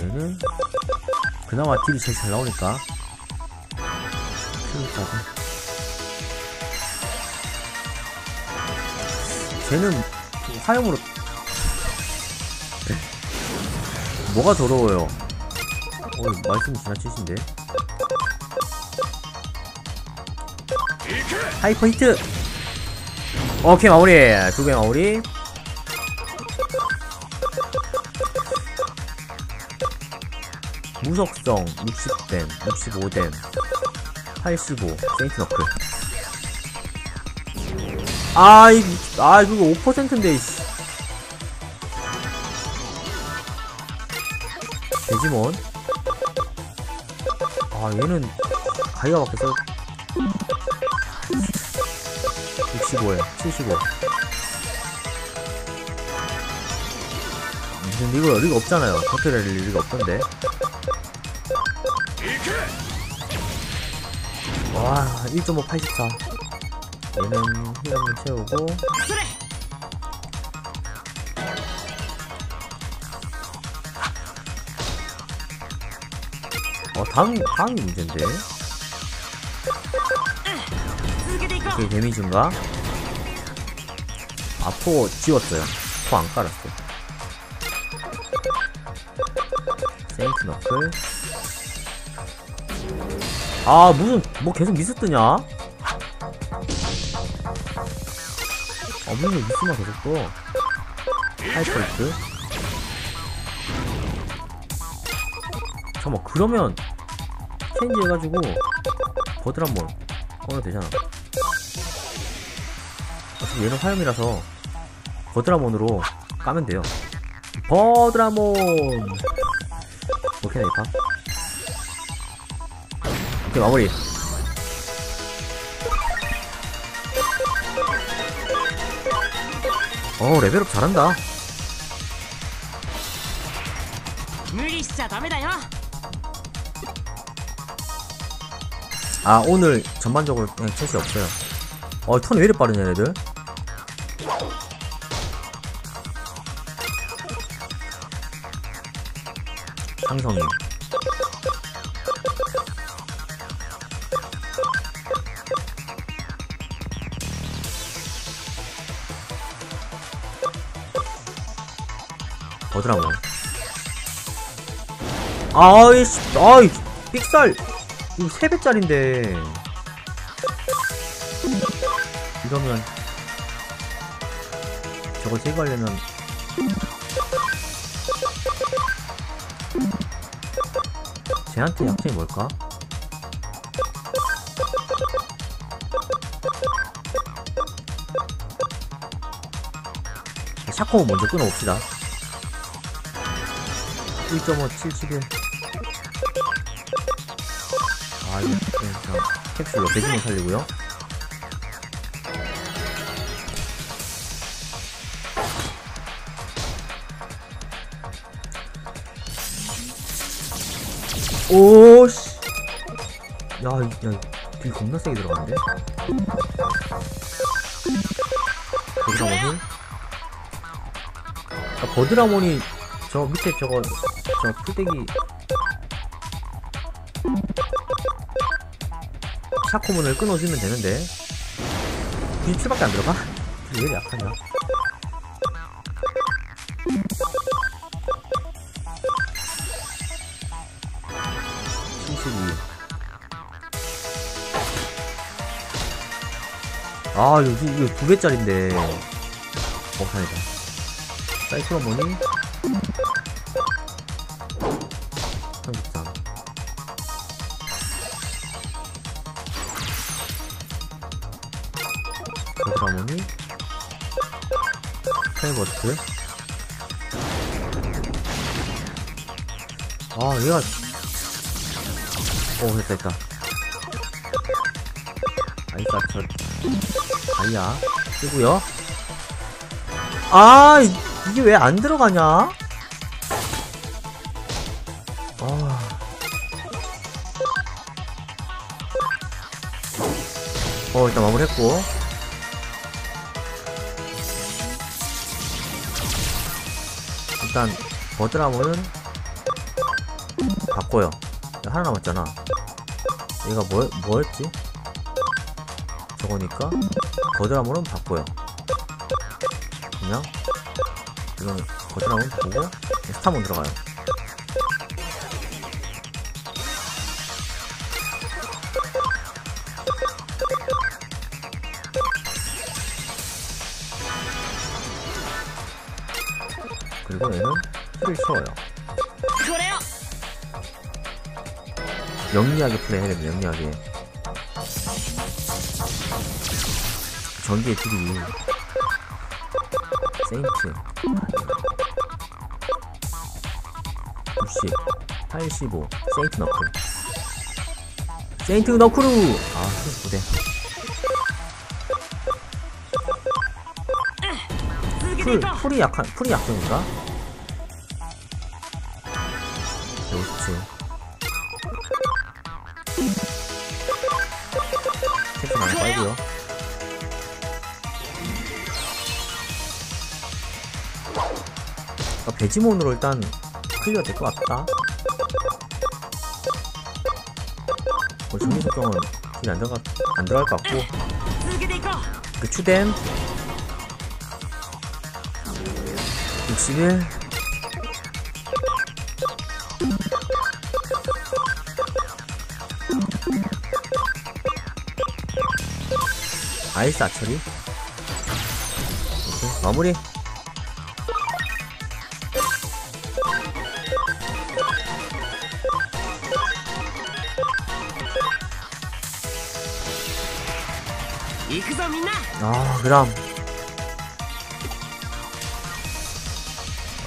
얘는 그나마 딜이 제일 잘 나오니까 그러니까 쟤는 화염으로 뭐가 더러워요? 어 말씀 지나치신데. 하이퍼 히트! 오케이 마무리. 두개 마무리. 무속성 60댐 65댐 85 세인트 너클 아, 이, 아, 이거 5%인데, 씨. 데지몬. 아, 얘는, 가이가 밖에서. 65에, 75. 무슨 리그, 리그 없잖아요. 버틀 리그 없던데. 1.5 84 얘는 힐한번 채우고. 어 당, 당이 문제인데? 이게 데미지인가? 아포 지웠어요. 포 안 깔았어 세인트 너클. 아, 무슨, 뭐 계속 미스 뜨냐? 아, 무슨 미스만 계속 떠. 하이퍼이트. 잠깐만, 그러면, change 해가지고, 버들 한번 꺼내도 되잖아. 어차피 얘는 화염이라서 버드라몬으로 까면 돼요. 버드라몬 킬레이파 오케이 마무리. 어 level up 잘한다. 아 오늘 전반적으로 네, 그냥 체스 없어요. 어 턴이 왜 이리 빠르냐 얘들? 아이씨 아이 삑살. 이거 3배짜린데. 이러면 저걸 제거하려면 쟤한테 약점이 뭘까? 샤코 먼저 끊어봅시다. 1.577 아 이거 그냥 캡슐로 대지문 살리고요 오씨 야, 이- 야, 딜 겁나 세게 들어가는데? 버드라몬이? 아, 버드라몬이 저 밑에 저거, 저 풀떼기 샤코문을 끊어주면 되는데. 비출밖에 안 들어가? 왜 이렇게 약하냐? 아 여기 이거 두 배짜린데. 어 다행이다. 사이클로몬이 페이버트 아 얘가 오 됐다 됐다. 아이사철 아이야 쓰고요. 아 이- 이게 왜 안 들어가냐? 아. 어, 일단 마무리했고. 일단, 버드라몬은 바꿔요. 하나 남았잖아. 얘가 뭐, 뭐였지? 저거니까, 버드라몬은 바꿔요. 그냥, 이건 버드라몬 보고, 스타몬 들어가요. 힐을 채워요. 그래요. 영리하게 플레이해야 됩니다 영리하게 전기의 길이 세인트. 60 85 세인트 너클. 세인트 너클루! 아 무대. 풀 풀이 약한 풀이 약점인가? 베지몬으로 일단 clear 될 것 같다. 뭐 정리 설정은 거의 안 들어가 안 들어갈 것 같고. 그 추뎀 61 아이스 아처리. 오케이 마무리. 아, 그럼.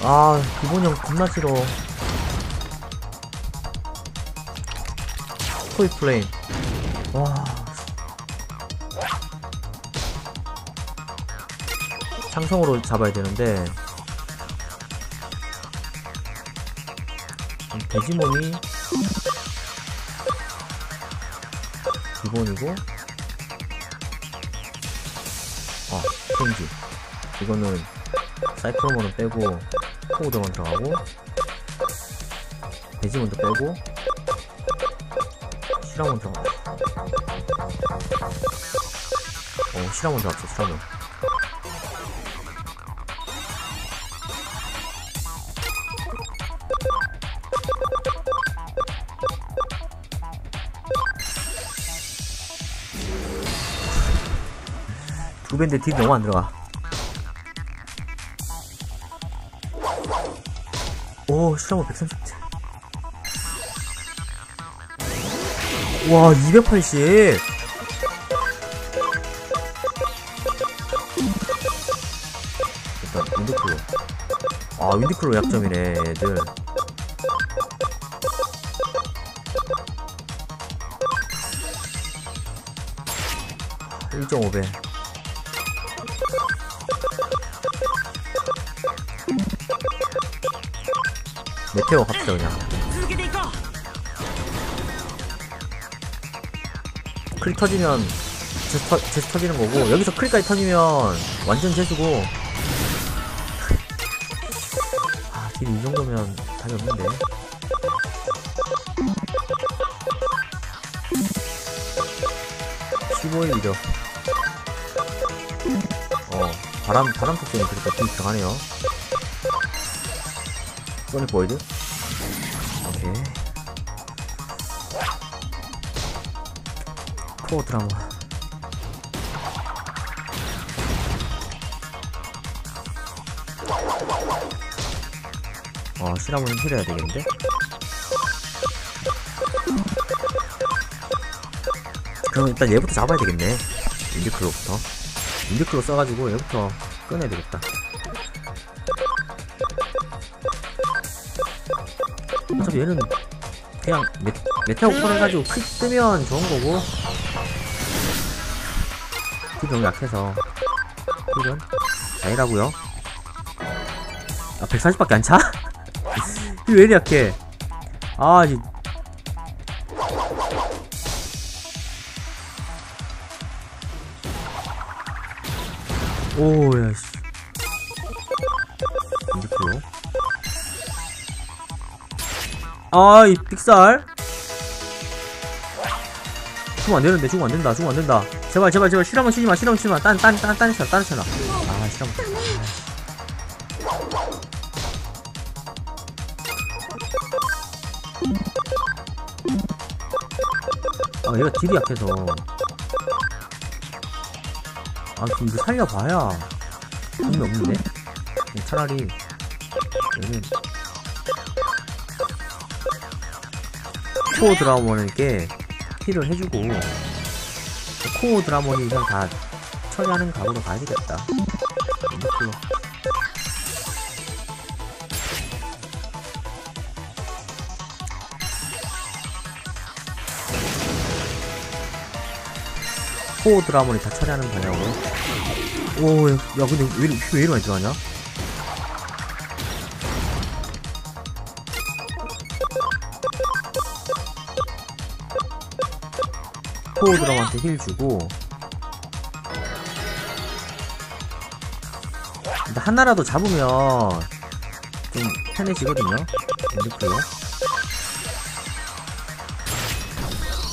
아, 기본형 겁나 싫어. 토이 플레인. 와. 상성으로 잡아야 되는데 데지몬이 기본이고 체인지 이거는 사이클로몬은 빼고 코우드만 들어가고 데지몬도 빼고 시라몬 들어가. 어 시라몬 들어갔어 시라몬 두 배인데 딜 너무 안 들어가. 오, 실험은 130. 와, 280. 일단 윈드클로. 아, 윈드클로 약점이네, 애들. (1.5배) 메테오 갑시다 그냥. 클 터지면 제스, 터, 제스 터지는 거고 여기서 클까지 터지면 완전 제수고. 아 지금 이 정도면 답이 없는데. 15일 이력. 어 바람 바람 폭풍이 그러니까 좀 강하네요. Sonic Void 오케이. 코어드라몬. 어 시나몬은 heal해야 되겠는데? 그럼 일단 얘부터 잡아야 되겠네. Wind Claw부터. Wind Claw 써가지고 얘부터 꺼내야 되겠다 어차피 얘는 그냥 메, Meteor 콜해가지고 크 뜨면 좋은 거고. deal 너무 약해서. deal은 아니라고요? 아 140밖에 안 차? *laughs* deal 왜 이리 약해? 아 이... 오야 씨 아 이 삑살. 죽으면 안되는데 죽으면 안된다 죽으면 안된다. 제발 제발 제발 실험은 치지마 실험은 치지마. 딴 딴 딴딴 쳐라 딴 쳐라 아 실험 아 얘가 딜이 약해서. 아 지금 이거 살려봐야. 의미 없는데? 차라리 얘는 코어 드라몬에게 힐을 해주고 코어 드라몬이 그냥 다 처리하는 각오로 가야 되겠다. 이렇게 코어드라몬이 다 처리하는 방향으로. 오, 야, 야 근데 왜, 왜 이리 많이 들어가냐? 코어드라몬한테 heal 주고. 근데 하나라도 잡으면 좀 편해지거든요. 엔드크요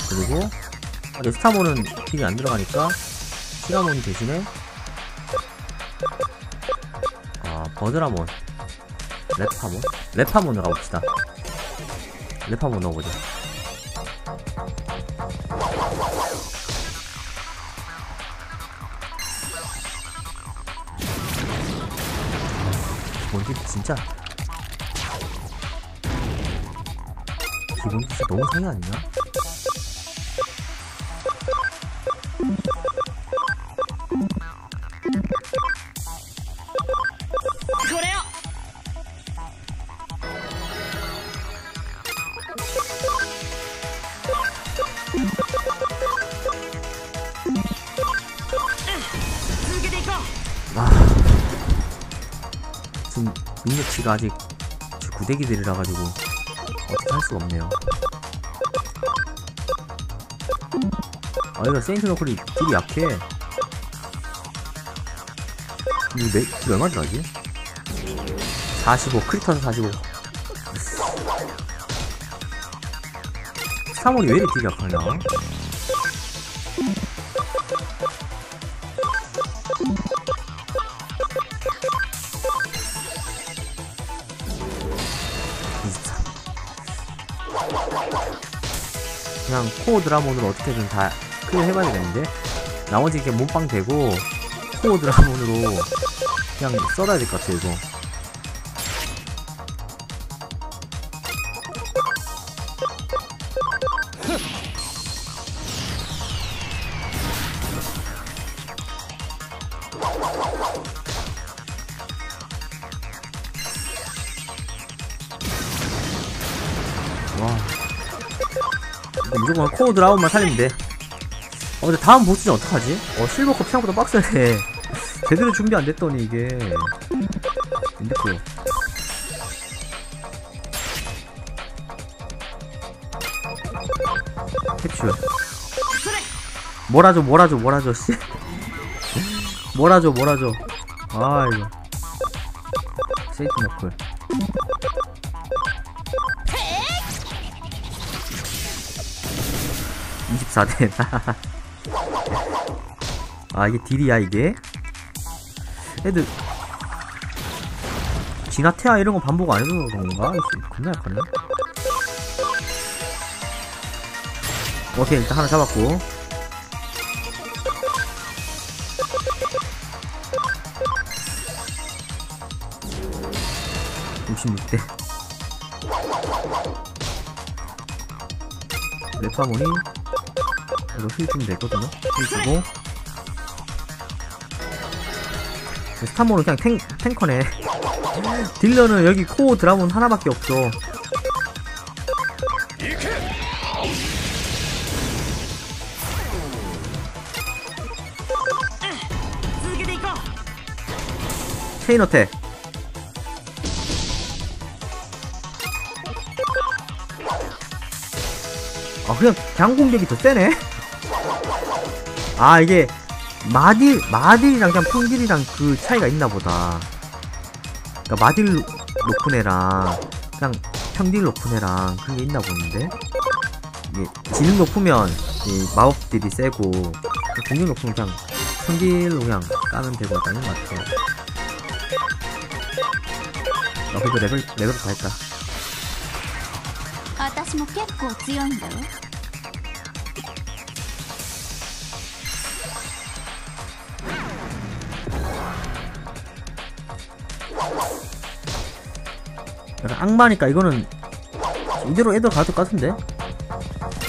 그리고 아, 스타몬은 heal이 안 들어가니까 시라몬 대신에. 아 버드라몬. 레파몬? 레파몬으로 가봅시다. 레파몬 넣어보자 진짜 진짜 너무 상이 아니냐? 아직 저 구데기들이라 가지고 어떻게 할 수가 없네요. 아 이거 Saint Knuckle이 deal이 약해. 이거 내, deal 얼마 들어가지? 45 크리터는 45 사몬이 왜 이렇게 deal이 약하냐? 드라몬으로 어떻게든 다 클리어 해봐야 되겠는데 나머지 이렇게 몸빵 되고 코어 드라몬으로 그냥 썰어야 될 것 같아 이거 코어 드라몬만 살리면 돼 어, 근데 다음 보스는 어떡하지? 어, 실버컵 생각보다 빡세네. *laughs* 제대로 준비 안 됐더니, 이게. 안 됐고요. 캡슐. 뭐라줘, 뭐라줘, 뭐라줘, 씨. *laughs* 뭐라줘, 뭐라줘. 아, 이거. 세이프 너클. (24대) *laughs* 아 이게 딜이야 이게? 애들 진화태아 이런 거 반복 안 해서 그런가? 겁나 약하네. 오케이 일단 하나 잡았고. (66대) 레파몬이 이거 heal 주면 되거든요? heal 주고. 네, 스타몬은 그냥 탱, 탱커네. 딜러는 여기 코어드라몬 하나밖에 없죠 chain attack. 아 그냥 강 공격이 더 세네? 아 이게 마딜 마딜이랑 그냥 평딜이랑 그 차이가 있나 보다 그니까 마딜 높은 애랑 그냥 평딜 높은 애랑 그런 게 있나 보는데 이게 지능 높으면 이 마법딜이 세고 공격 높으면 그냥 평딜로 그냥 까면 되고 약간 이런 것 같아요 아 그래도 레벨 레벨 다 했다 私も結構強いんだよ 악마니까 이거는 이대로 애들 가도 같은데?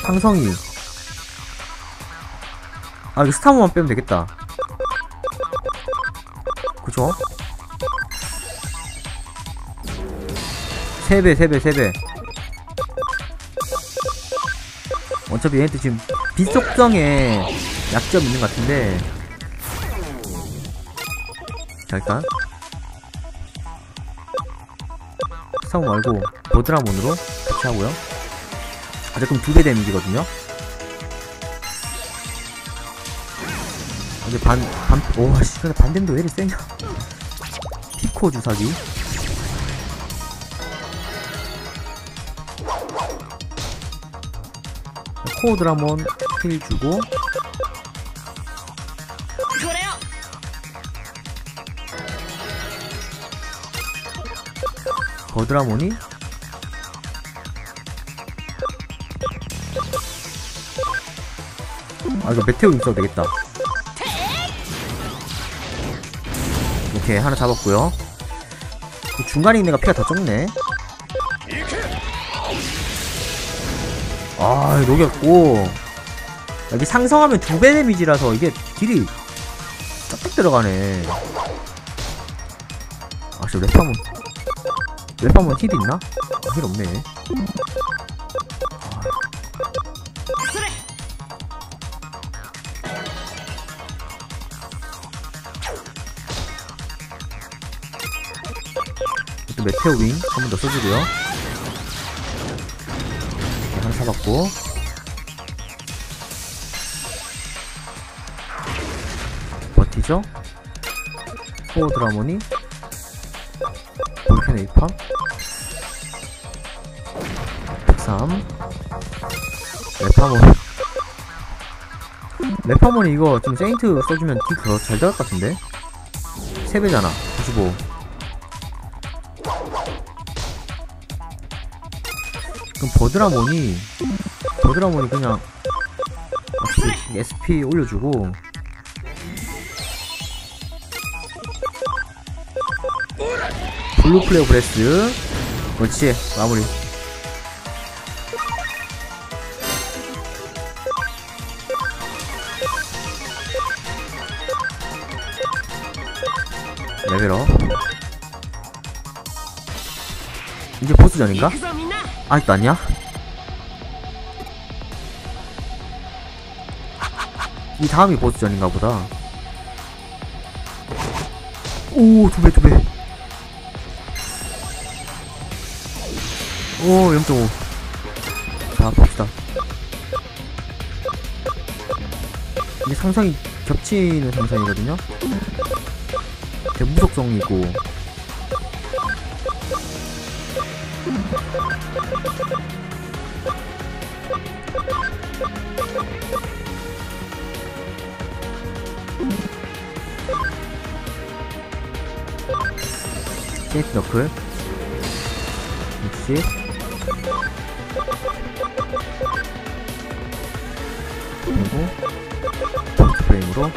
상성이. 아 이거 스타모만 빼면 되겠다. 그쵸? 3배 3배 3배. 어차피 얘한테 지금 비속성에 약점 있는 것 같은데. 자 일단 스타모 말고 보드라몬으로 같이 하고요. 아 그럼 두배 데미지거든요. 근데 반, 반, 오씨 근데 반댐도 왜 이리 세냐. 피코 주사기. 코어 드라몬 힐 주고 버드라몬이 아 이거 메테오 있어도 되겠다. 오케이 하나 잡았고요. 그 중간에 있는 애가 피가 더 적네. 아 녹였고. 여기 상성하면 두 배 데미지라서 이게 deal이 쫙쫙 들어가네. 아 진짜 레파몬 레파몬 heal 있나? 아, heal 없네 또 메테오 윙 한 번 더 써주고요. 네, 하나 잡았고. 버티죠? 포어 드라모니 볼펜 에이팜 103 레파몬 레파몬이 이거 지금 세인트 써주면 딜더잘 들어갈 것 같은데? 3배잖아. 95 그럼 버드라몬이 버드라몬이 그냥 SP 올려주고. 블루 플레어 브레스. 그렇지. 마무리 카메라 이제 보스전인가? 아직도 아니야? 이 다음이 보스전인가 보다. 오 두배 두배. 오 0.5 자, 봅시다. 이게 상상이 겹치는 상상이거든요? 대무속성이 있고. 세이트 너클. 60 그리고 전투 프레임으로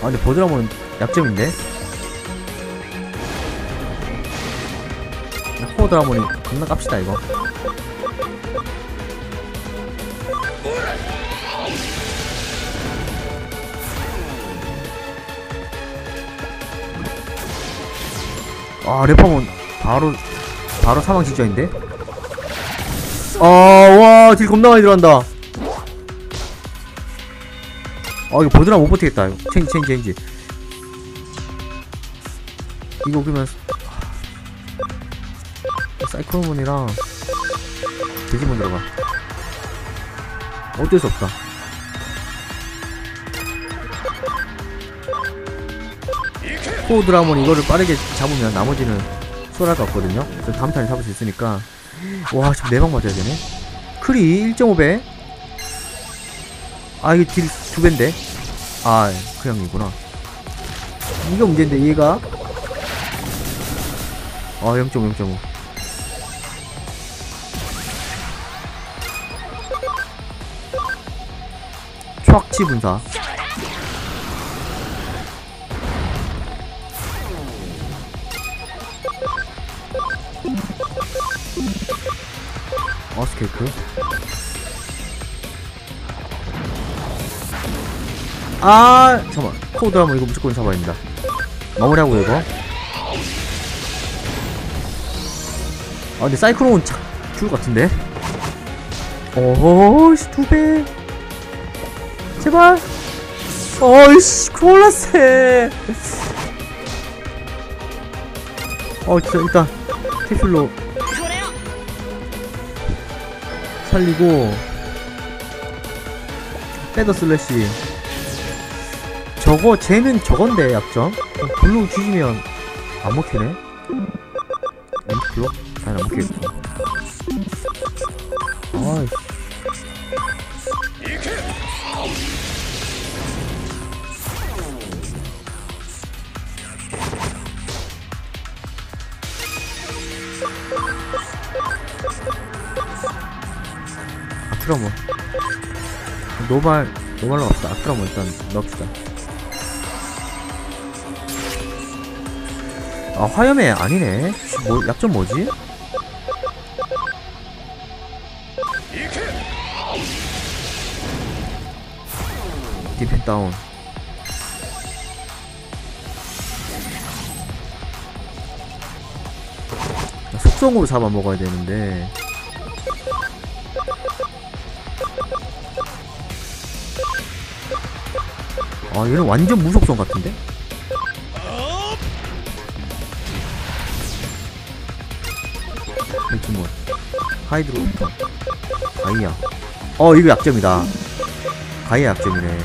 아 근데 버드라몬은 약점인데? 코어 드라몬이 겁나 깝시다 이거. 아 레파몬 바로 바로 사망 직전인데 아와 deal 겁나 많이 들어간다. 아 이거 버드라 못 버티겠다 이거. change change change. 이거 그러면 사이클로몬이랑 돼지몬 들어가. 어쩔 수 없다. 코드라몬 이거를 빠르게 잡으면 나머지는 것 같거든요. 그래서 다음 턴에 잡을 수 있으니까 와 지금 4방 맞아야 되네. 크리 1.5배. 아 이게 딜 2배인데. 아 그냥이구나. 이거 문제인데 얘가. 아 0.5 0.5 촥치 분사 케이크. 아! 잠깐만. 코드 한번 이거 무조건 잡아야 됩니다. 마무리하고 이거. 아 근데 사이클론 착 죽을 것 같은데? 오호씨 두배. 제발. 어이씨 콜라세 어. 진짜 일단 테슐로 살리고 패더 슬래시. 저거 쟤는 저건데 약점? 블루 뒤지면 안 먹히네? 엠플로? 아니 안 먹히겠다. 아이씨 아트라모 노발 노발로 갑시다. 아트라모 일단 넣읍시다. 아 화염애 아니네. 뭐 약점 뭐지? 디펜 다운. 속성으로 잡아먹어야 되는데 아 얘는 완전 무속성 같은데? 벤츠몬 하이드로. 가이아. 어 이거 약점이다. 가이아 약점이네.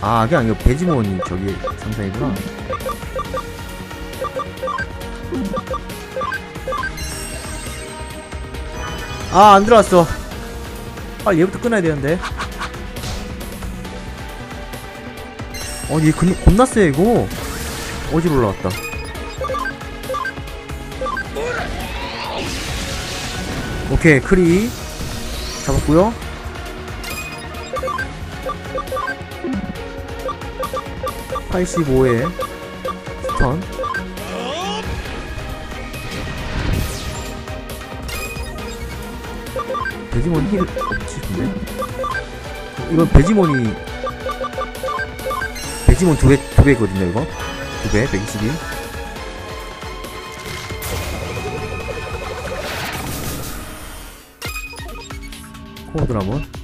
아 그냥 이거 베지몬이 저기 상상이구나. 아 안들어왔어. 아 얘부터 끊어야 되는데 어, 얘 근, 겁나 세, 이거. 어디로 올라왔다. 오케이, 크리. 잡았고요 (85에) 스턴 베지몬 힐 없지 근데 이건 베지몬이 베지몬 두 배, 두 배거든요, 이거. 두 배, 122. 코드라몬.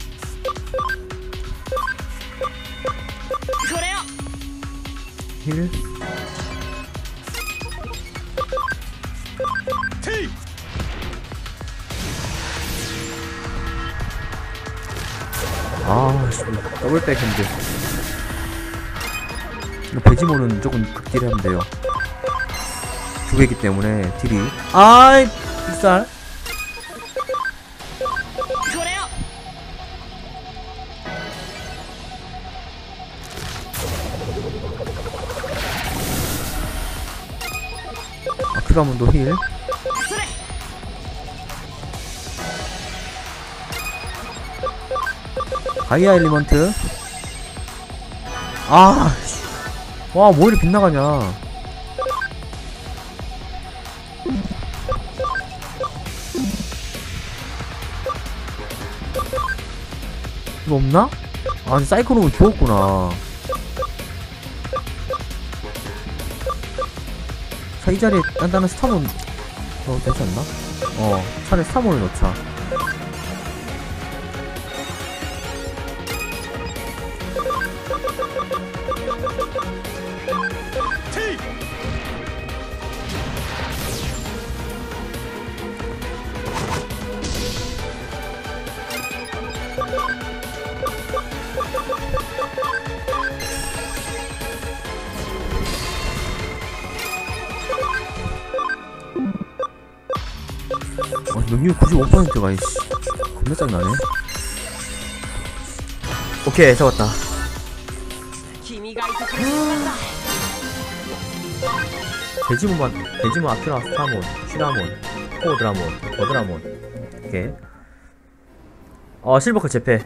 디지몬은 조금 극딜 하면 돼요. 두 개기 때문에 딜이. 아이 빗살 아크라몬도 힐. Gaia Element. 아 와, 뭐 이리 빗나가냐. 이거 없나? 아, 근데 사이클로몬은 죽었구나. 자, 이 자리에 단단한 스타몬 넣어도 되지 않나? 어, 차라리 스타몬을 넣자. 들어가 이씨 겁나 짜증나네. 오케이 잡았다. 돼지몬만 돼지몬 아트라 스타몬 시라몬 코드라몬 버드라몬. 오케이. 어 실버컷 제패.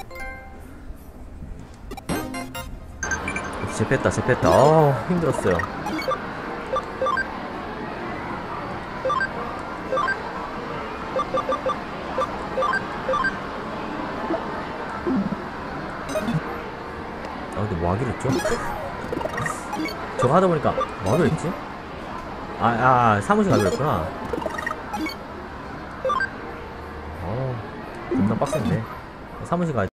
제패했다 제패했다. 아 힘들었어요. 하다 보니까 뭐 하기로 했지? 아, 아, 사무실 가기로 했구나. 어, 존나 빡센데. 사무실 가. 울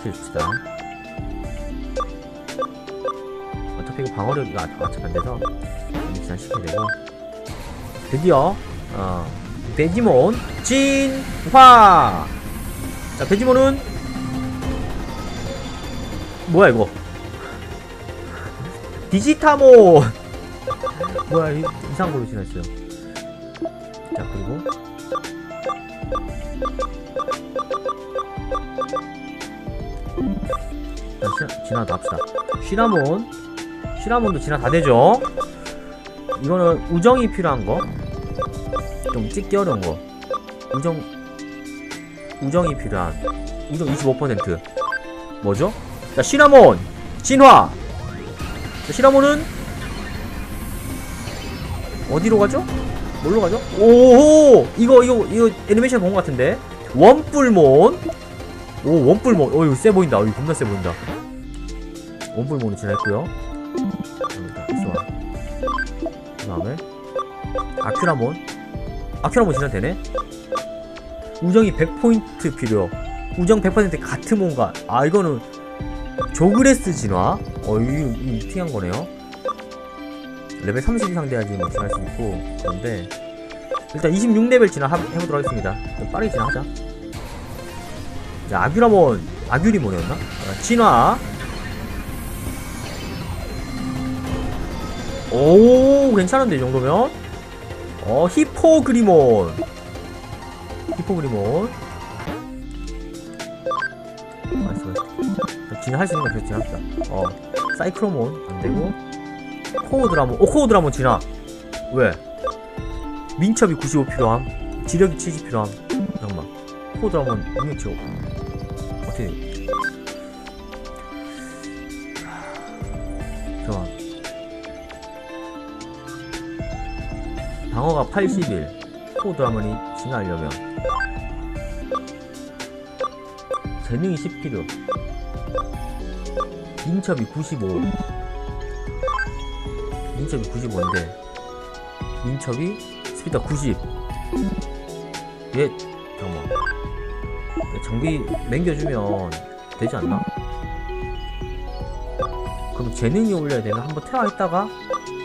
시켜줍시다. 어차피 이거 방어력이 아, 어차피 안 돼서 진화 시켜야 되고 드디어 어 베지몬 진화. 자 베지몬은 뭐야 이거? *laughs* 디지타몬. 뭐야 이, 이상한 걸로 진화했어요. 자 그리고 진화도 합시다. 시나몬. 시나몬도 진화 다 되죠? 이거는 우정이 필요한 거. 좀 찍기 어려운 거. 우정, 우정이 필요한. 우정 25%. 뭐죠? 자, 시나몬! 진화! 자, 시나몬은 어디로 가죠? 뭘로 가죠? 오 이거 이거 이거 애니메이션 본 것 같은데 원뿔몬 오 원뿔몬 어 이거 세 보인다 어, 이거 겁나 세 보인다 원뿔몬이 진화했고요. 좋아. 그 다음에 아큐라몬. 아큐라몬 진화 되네? 우정이 100포인트 필요. 우정 100% 가트몬가. 아 이거는 조그레스 진화? 어 이거, 이거 특이한 거네요. 레벨 30 이상 돼야지 뭐 진화할 수 있고. 그런데 일단 26레벨 진화 하- 해보도록 하겠습니다. 좀 빠르게 진화하자. 자 아규라몬. 아규리몬이었나? 자, 진화 오 괜찮은데 이 정도면? 어 히포 그리몬. 히포 그리몬. 나이스 나이스. 진화할 수 있는 거 계속 진화합시다. 어 사이클로몬 안되고. 코어 드라몬 오 코어 드라몬 진화. 왜? 민첩이 95 필요함 지력이 70 필요함. 잠깐만. 코어 드라몬 능력치 어떻게 방어가 81 코어드라몬이 진화하려면. 재능이 10 필요 민첩이 95 민첩이 95인데 민첩이 스피드 90 얘 잠깐만 얘 장비 맹겨주면 되지 않나? 그럼 재능이 올려야 되면 한번 퇴화했다가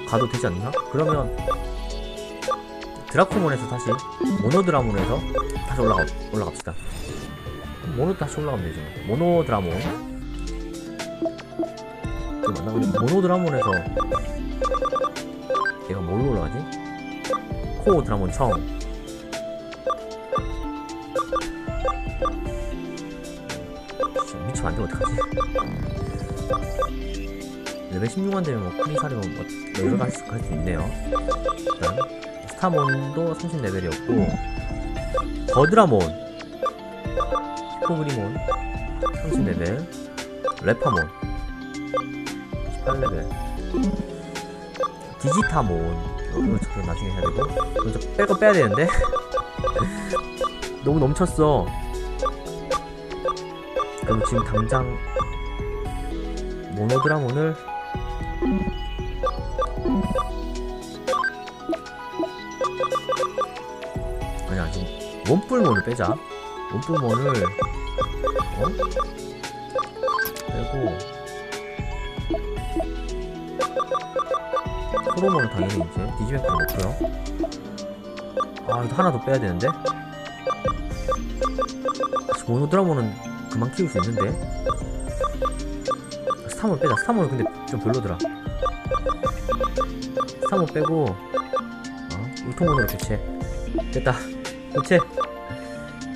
가도 되지 않나? 그러면 드라코몬에서 다시 모노드라몬에서 다시 올라가 올라갑시다. 모노 다시 올라가면 되죠. 모노드라몬. 잠깐만 나? 근데 모노드라몬에서 얘가 뭘로 올라가지? 코어 드라몬 청 진짜 미치면 안되면 어떡하지? 레벨 16만 되면 뭐 크리사리로 뭐 여러 가지 할 수 있네요. 일단 스타몬도 30레벨이었고 버드라몬 히포그리몬 30레벨 레파몬 18레벨. 디지타몬 이거 저거 나중에 해야 되고 이거 좀뺄거 빼야 되는데. *laughs* 너무 넘쳤어. 그럼 지금 당장 모노드라몬을 원뿔몬을 빼자. 원뿔몬을 어? 빼고 소로몬은 당연히 이제. 디지맥도 넣고요. 아 이거 하나 더 빼야 되는데? 모노드라몬은 그만 키울 수 있는데? 스타몬 빼자. 스타몬은 근데 좀 별로더라. 스타몬 빼고 어, 울토몬으로 교체 됐다. 교체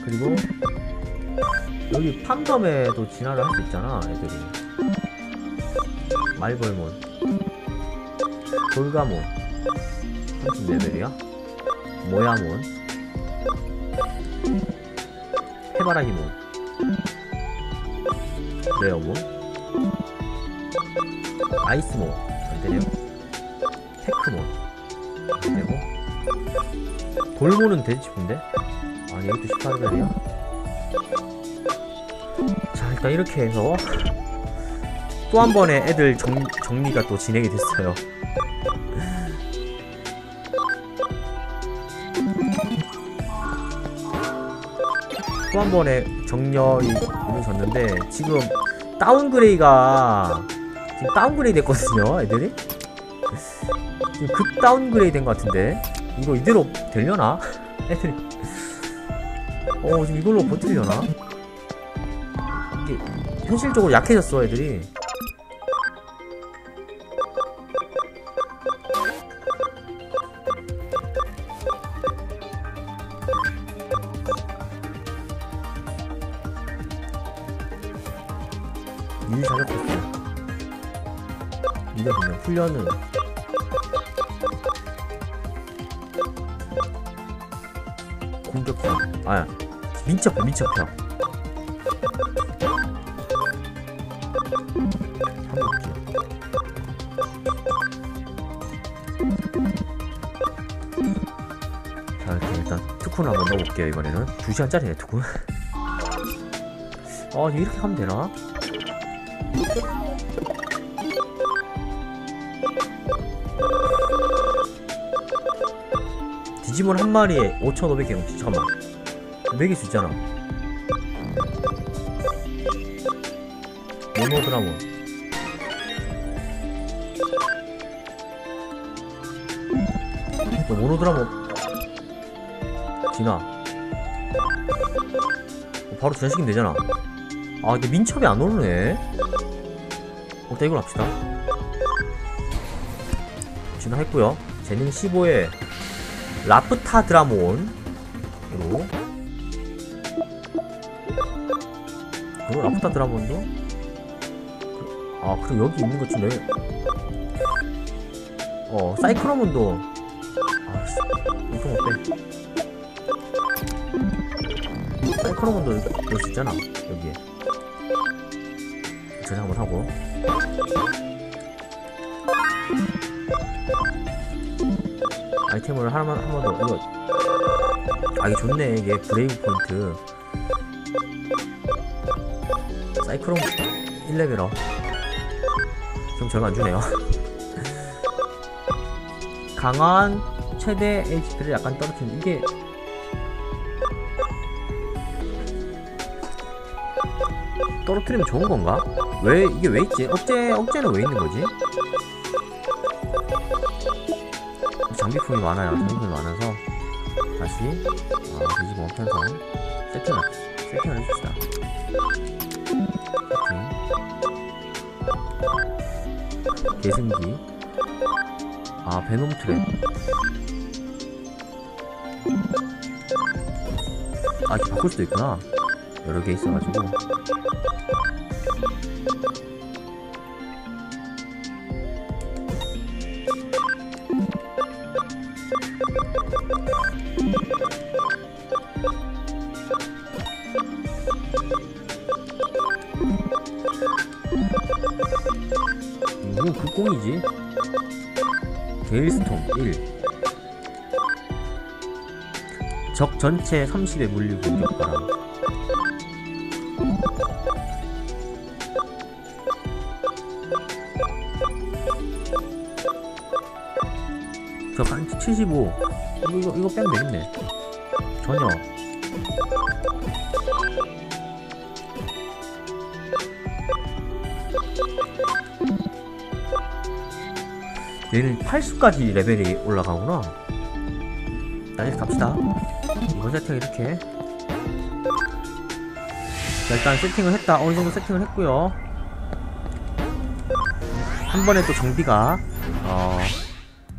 그리고 여기 팜섬에도 진화를 할 수 있잖아 애들이. 말벌몬 돌가몬 30레벨이야? 모야몬 해바라기몬 레어몬 아이스몬 안되네요 테크몬. 안되고 돌몬은 되지 싶은데 이것도 18레벨이야 자 일단 이렇게 해서 또 한 번의 애들 정, 정리가 또 진행이 됐어요. 또 한 번의 정렬이 이루어졌는데 지금 downgrade가 지금 downgrade 됐거든요 애들이. 지금 급 downgrade 된것 같은데. 이거 이대로 되려나? *laughs* 애들이 어 지금 이걸로 버티려나? 이게 현실적으로 약해졌어 애들이 일 잘했었어 이제 보면 훈련은 민첩형 한국기 자 투쿤 한번 넣어볼게요 이번에는. 2시간짜리네 투쿤 어 이렇게 하면 되나? 디지몬 한 마리에 5,500개 잠깐만 먹일 수 있잖아. 모노드라몬 너 모노드라몬 진아. 어, 바로 전시키면 되잖아. 아 근데 민첩이 안 오르네. 어, 이걸 합시다. 진화 했고요. 재능 15에 라프타 드라몬으로 라프타 드라몬도 그- 아 그리고 여기 있는 것 중에 어 사이클로몬도. 아씨. 엄청 어때? 사이클로몬도 넣을 수 있잖아 여기에. 저장 한번 하고. 아이템을 하나만 한 번 더 이거. 아 이게 좋네 이게 brave point 사이클론 1레벨업 좀 절반 안 주네요 *laughs* 강한 최대 HP를 약간 떨어뜨리는 이게 떨어뜨리면 좋은 건가? 왜 이게 왜 있지? 억제 억제는 왜 있는 거지? 장비품이 많아요. 장비품이 많아서 다시 아, 뒤집어 엎혀서 세팅을 세팅을 해줍시다. 계승기. 아 베놈 트랩. 아 바꿀 수도 있구나. 여러 개 있어가지고. 전체 30의 물리 공격 바람. 저 반지 75. 이거, 이거, 이거 빼면 되겠네. 전혀. 얘는 80까지 레벨이 올라가구나. 자, 이제 갑시다. 이번 세팅 이렇게. 자, 일단 세팅을 했다. 어느 정도 세팅을 했고요. 한 번에 또 정비가, 어,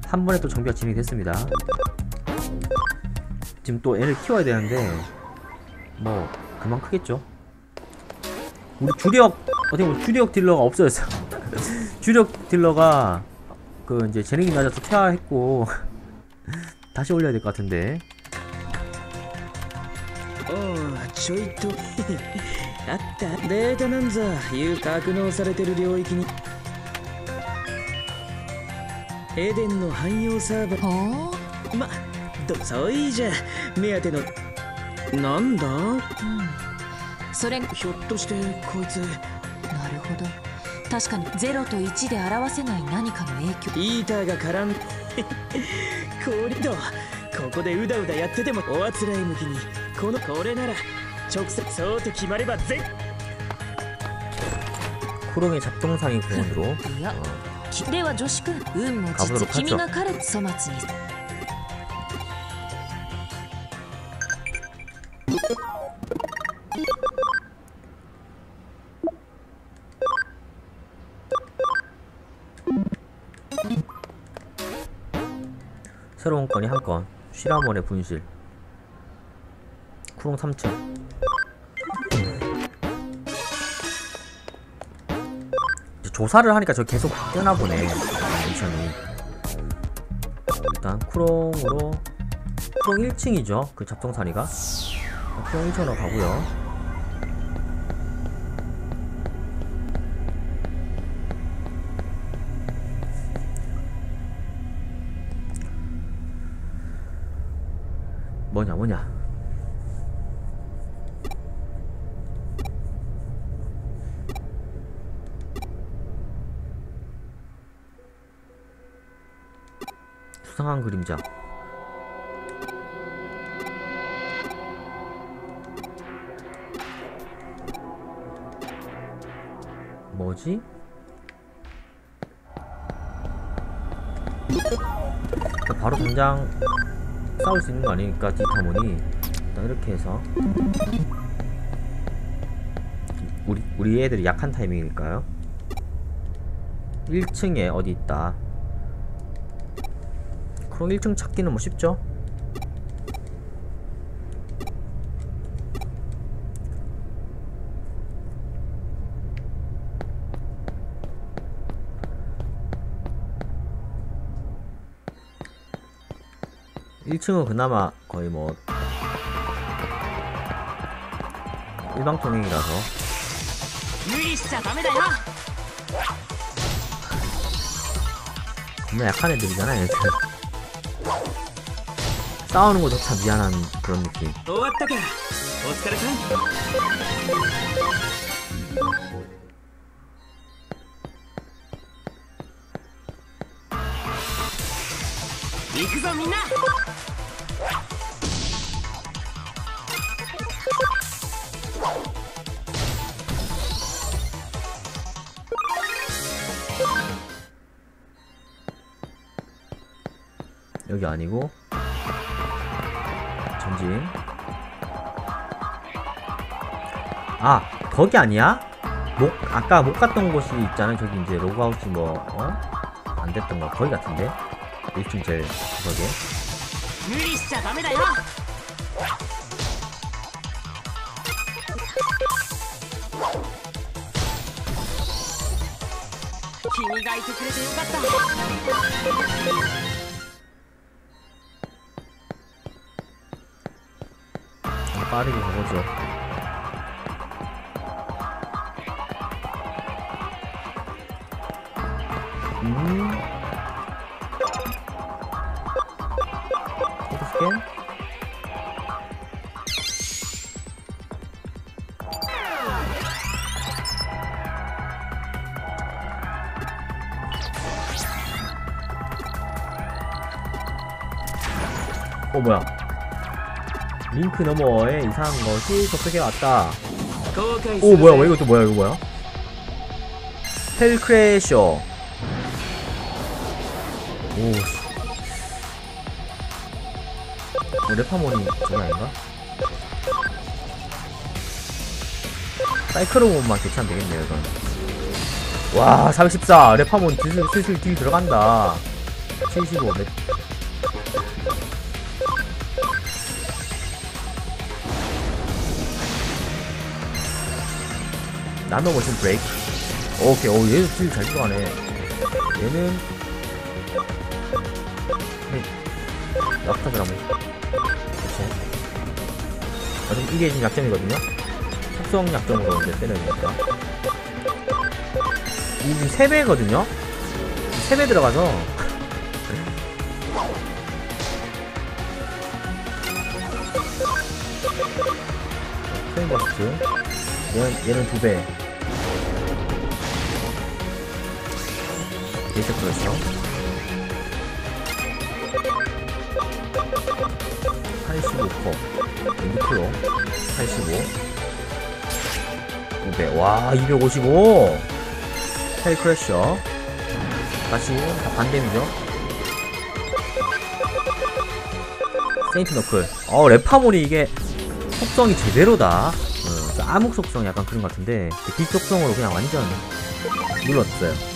한 번에 또 정비가 진행이 됐습니다. 지금 또 애를 키워야 되는데, 뭐, 그만 크겠죠. 우리 주력, 어떻게 보면 주력 딜러가 없어졌어. *laughs* 주력 딜러가 그 이제 재능이 낮아서 퇴화했고 *laughs* 다시 올려야 될 것 같은데 ちょいと。*laughs* あった。データなんざ。いう格納されてる領域に。エデンの汎用サーバほーまどそういいじゃ。目当ての。なんだ？ううん。それ。なるひょっとしてこいつ。ほど。確かに0と1で表せない何かの影響。イーターが絡ん。*laughs* 氷と。ここでうだうだやっててもおあつらい向きに。このこれなら直接そうと決まればぜ 쿠롱의 잡동사니 공원으로 *laughs* いやきでは女子くん運もガブロ実君が彼粗末に 새로운 건이 한 건 쉬라몬의 분실 쿠롱 3층 조사를 하니까 저 계속 뜨나 보네 미션이. 일단 쿠롱으로 쿠롱 1층이죠 그 잡동사니가. 쿠롱 1층으로 가고요. 뭐냐 뭐냐 수상한 그림자. 뭐지? 바로 당장 싸울 수 있는 거 아니니까 디타몬이 일단 이렇게 해서 우리 우리 애들이 약한 타이밍이니까요? 1층에 어디 있다 그럼 1층 찾기는 뭐 쉽죠? 1층은 그나마 거의 뭐 일방통행이라서. 정말 약한 애들이잖아 얘들. 싸우는 거 조차 미안한 그런 느낌. 여기 아니고? 전진 아 거기 아니야? 못 아까 못 갔던 곳이 있잖아 저기 이제 로그아웃이 뭐 어? 안 됐던 거 거기 같은데 1층 제일 구석에 あるよ、文字を。 링크 너머에 이상한 것이 접속해 왔다. 오 뭐야 뭐 이거 또 뭐야 이거 뭐야? 헬크레셔. 오. 어, 레파몬이 저거 아닌가? 사이클로몬만 괜찮 되겠네요 이건. 와 314. 레파몬 슬슬, 슬슬 뒤 들어간다. 75 몇. 나노 모션 브레이크. 오케이. 오 얘도 딜잘 들어가네. 얘는 네. 한번 그치? 아, 좀 이게 지금 약점이거든요? 속성 약점으로 이제 때려야 되니까. 이게 지금 3배거든요? 3배 들어가서. 프레임버스트 얘는, 얘는 2배 게이트. 그렇죠 85% 2프로 85 2배 와255 헬 크래셔. 다시 다 반대미죠? 세인트 너클. 어 레파몬이 이게 속성이 제대로다. 어, 암흑 속성 약간 그런 것 같은데. 빛 속성으로 그냥 완전 눌렀어요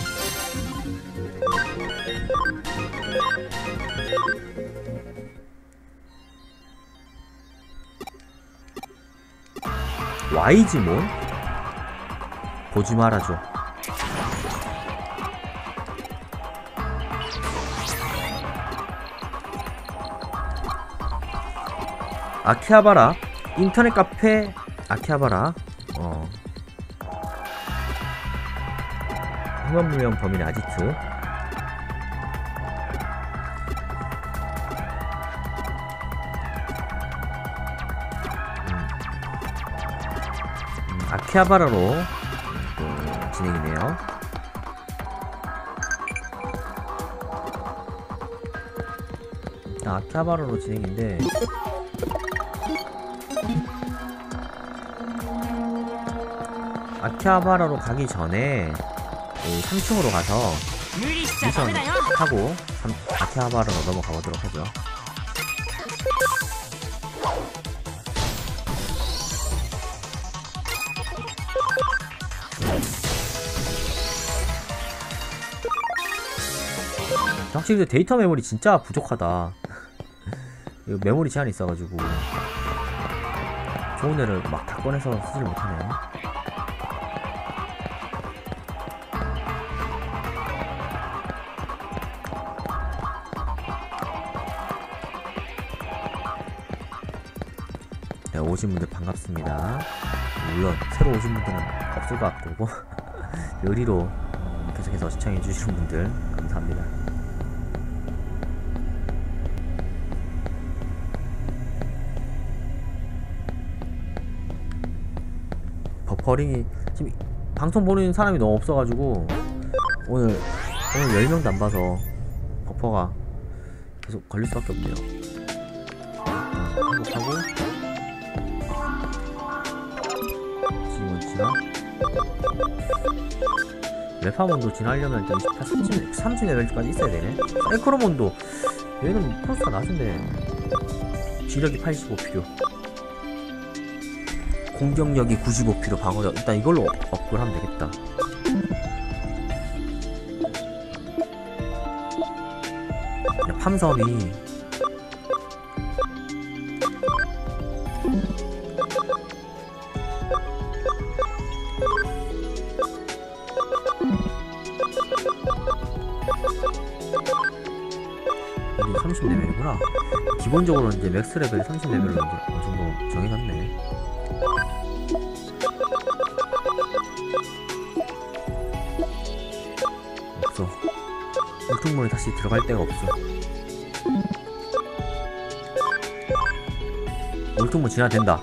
와이즈몬? 보지 말아줘 아키하바라? 인터넷 카페? 아키하바라? 어. 행방불명 범인의 아지트 아키하바라로 진행이 네요. 아키하바라로 진행인데. 아키하바라로 가기 전에 3층으로 가서 미션 하고 아키하바라로 넘어가 보도록 하죠. 확실히 데이터 메모리 진짜 부족하다. *laughs* 이거 메모리 제한이 있어가지고 좋은 애를 막 다 꺼내서 쓰질 못하네. 네, 오신 분들 반갑습니다. 물론 새로 오신 분들은 없을 것 같고 *laughs* 요리로 계속해서 시청해 주시는 분들 버퍼링이 지금 방송 보는 사람이 너무 없어가지고 오늘 오늘 10명도 안 봐서 버퍼가 계속 걸릴 수밖에 없네요. 행복하고. 지금은 지나? 레파몬도 지나려면 일단 28, 30, 30 레벨까지 있어야 되네. 사이크로몬도 얘는 프로스가 낮은데. 지력이 85 필요 공격력이 95 필요 방어력 일단 이걸로 업글 하면 되겠다. 여기 30레벨이구나. 기본적으로 이제 max 레벨 30레벨로 이제 어느 정도 정해놨네 울퉁문이 다시 들어갈 데가 없어. 울퉁문 진화해야 된다.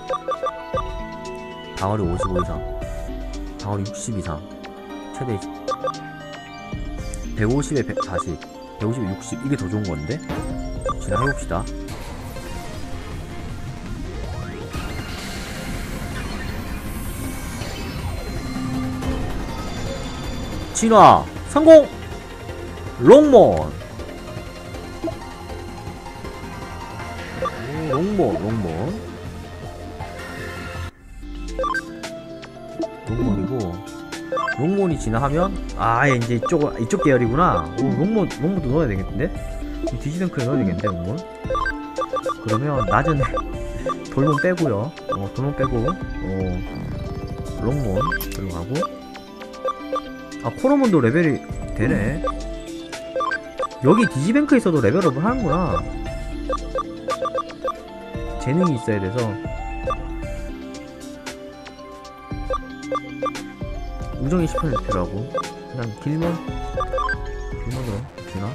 방어력 55 이상. 방어력 60 이상. 최대 150에 140 150에 60 이게 더 좋은 건데? 진화해봅시다. 진화! 성공 롱몬. 오, 롱몬 롱몬. 롱몬이고 롱몬이 진화하면 아 이제 이쪽 이쪽 계열이구나. 오 롱몬 롱몬도 넣어야 되겠는데? 디지덩크에 넣어야 되겠는데 롱몬? 그러면 낮은 *laughs* 돌몬 빼고요. 어 돌몬 빼고 어 롱몬 들어가고. 아 코로몬도 레벨이 되네 여기 디지뱅크에서도 레벨업을 하는구나. 재능이 있어야 돼서. 우정이 10% 필요하고? 그냥 길몬 길몬으로? 기나?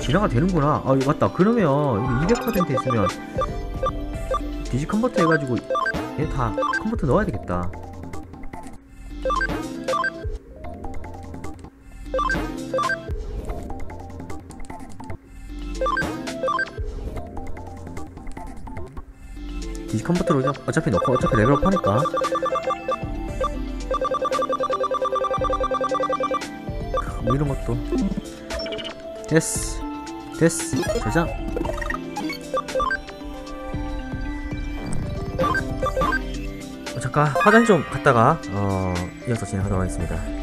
진화가 되는구나. 아 맞다. 그러면 이게 200% 있으면 디지 컨버터 해가지고 얘다 컴퓨터 넣어야 되겠다. 어차피 넣고 어차피 레벨업 하니까. 뭐 이런 것도. 됐어. 됐어. 저장 어, 잠깐 화장실 좀 갔다가 어 이어서 진행하도록 하겠습니다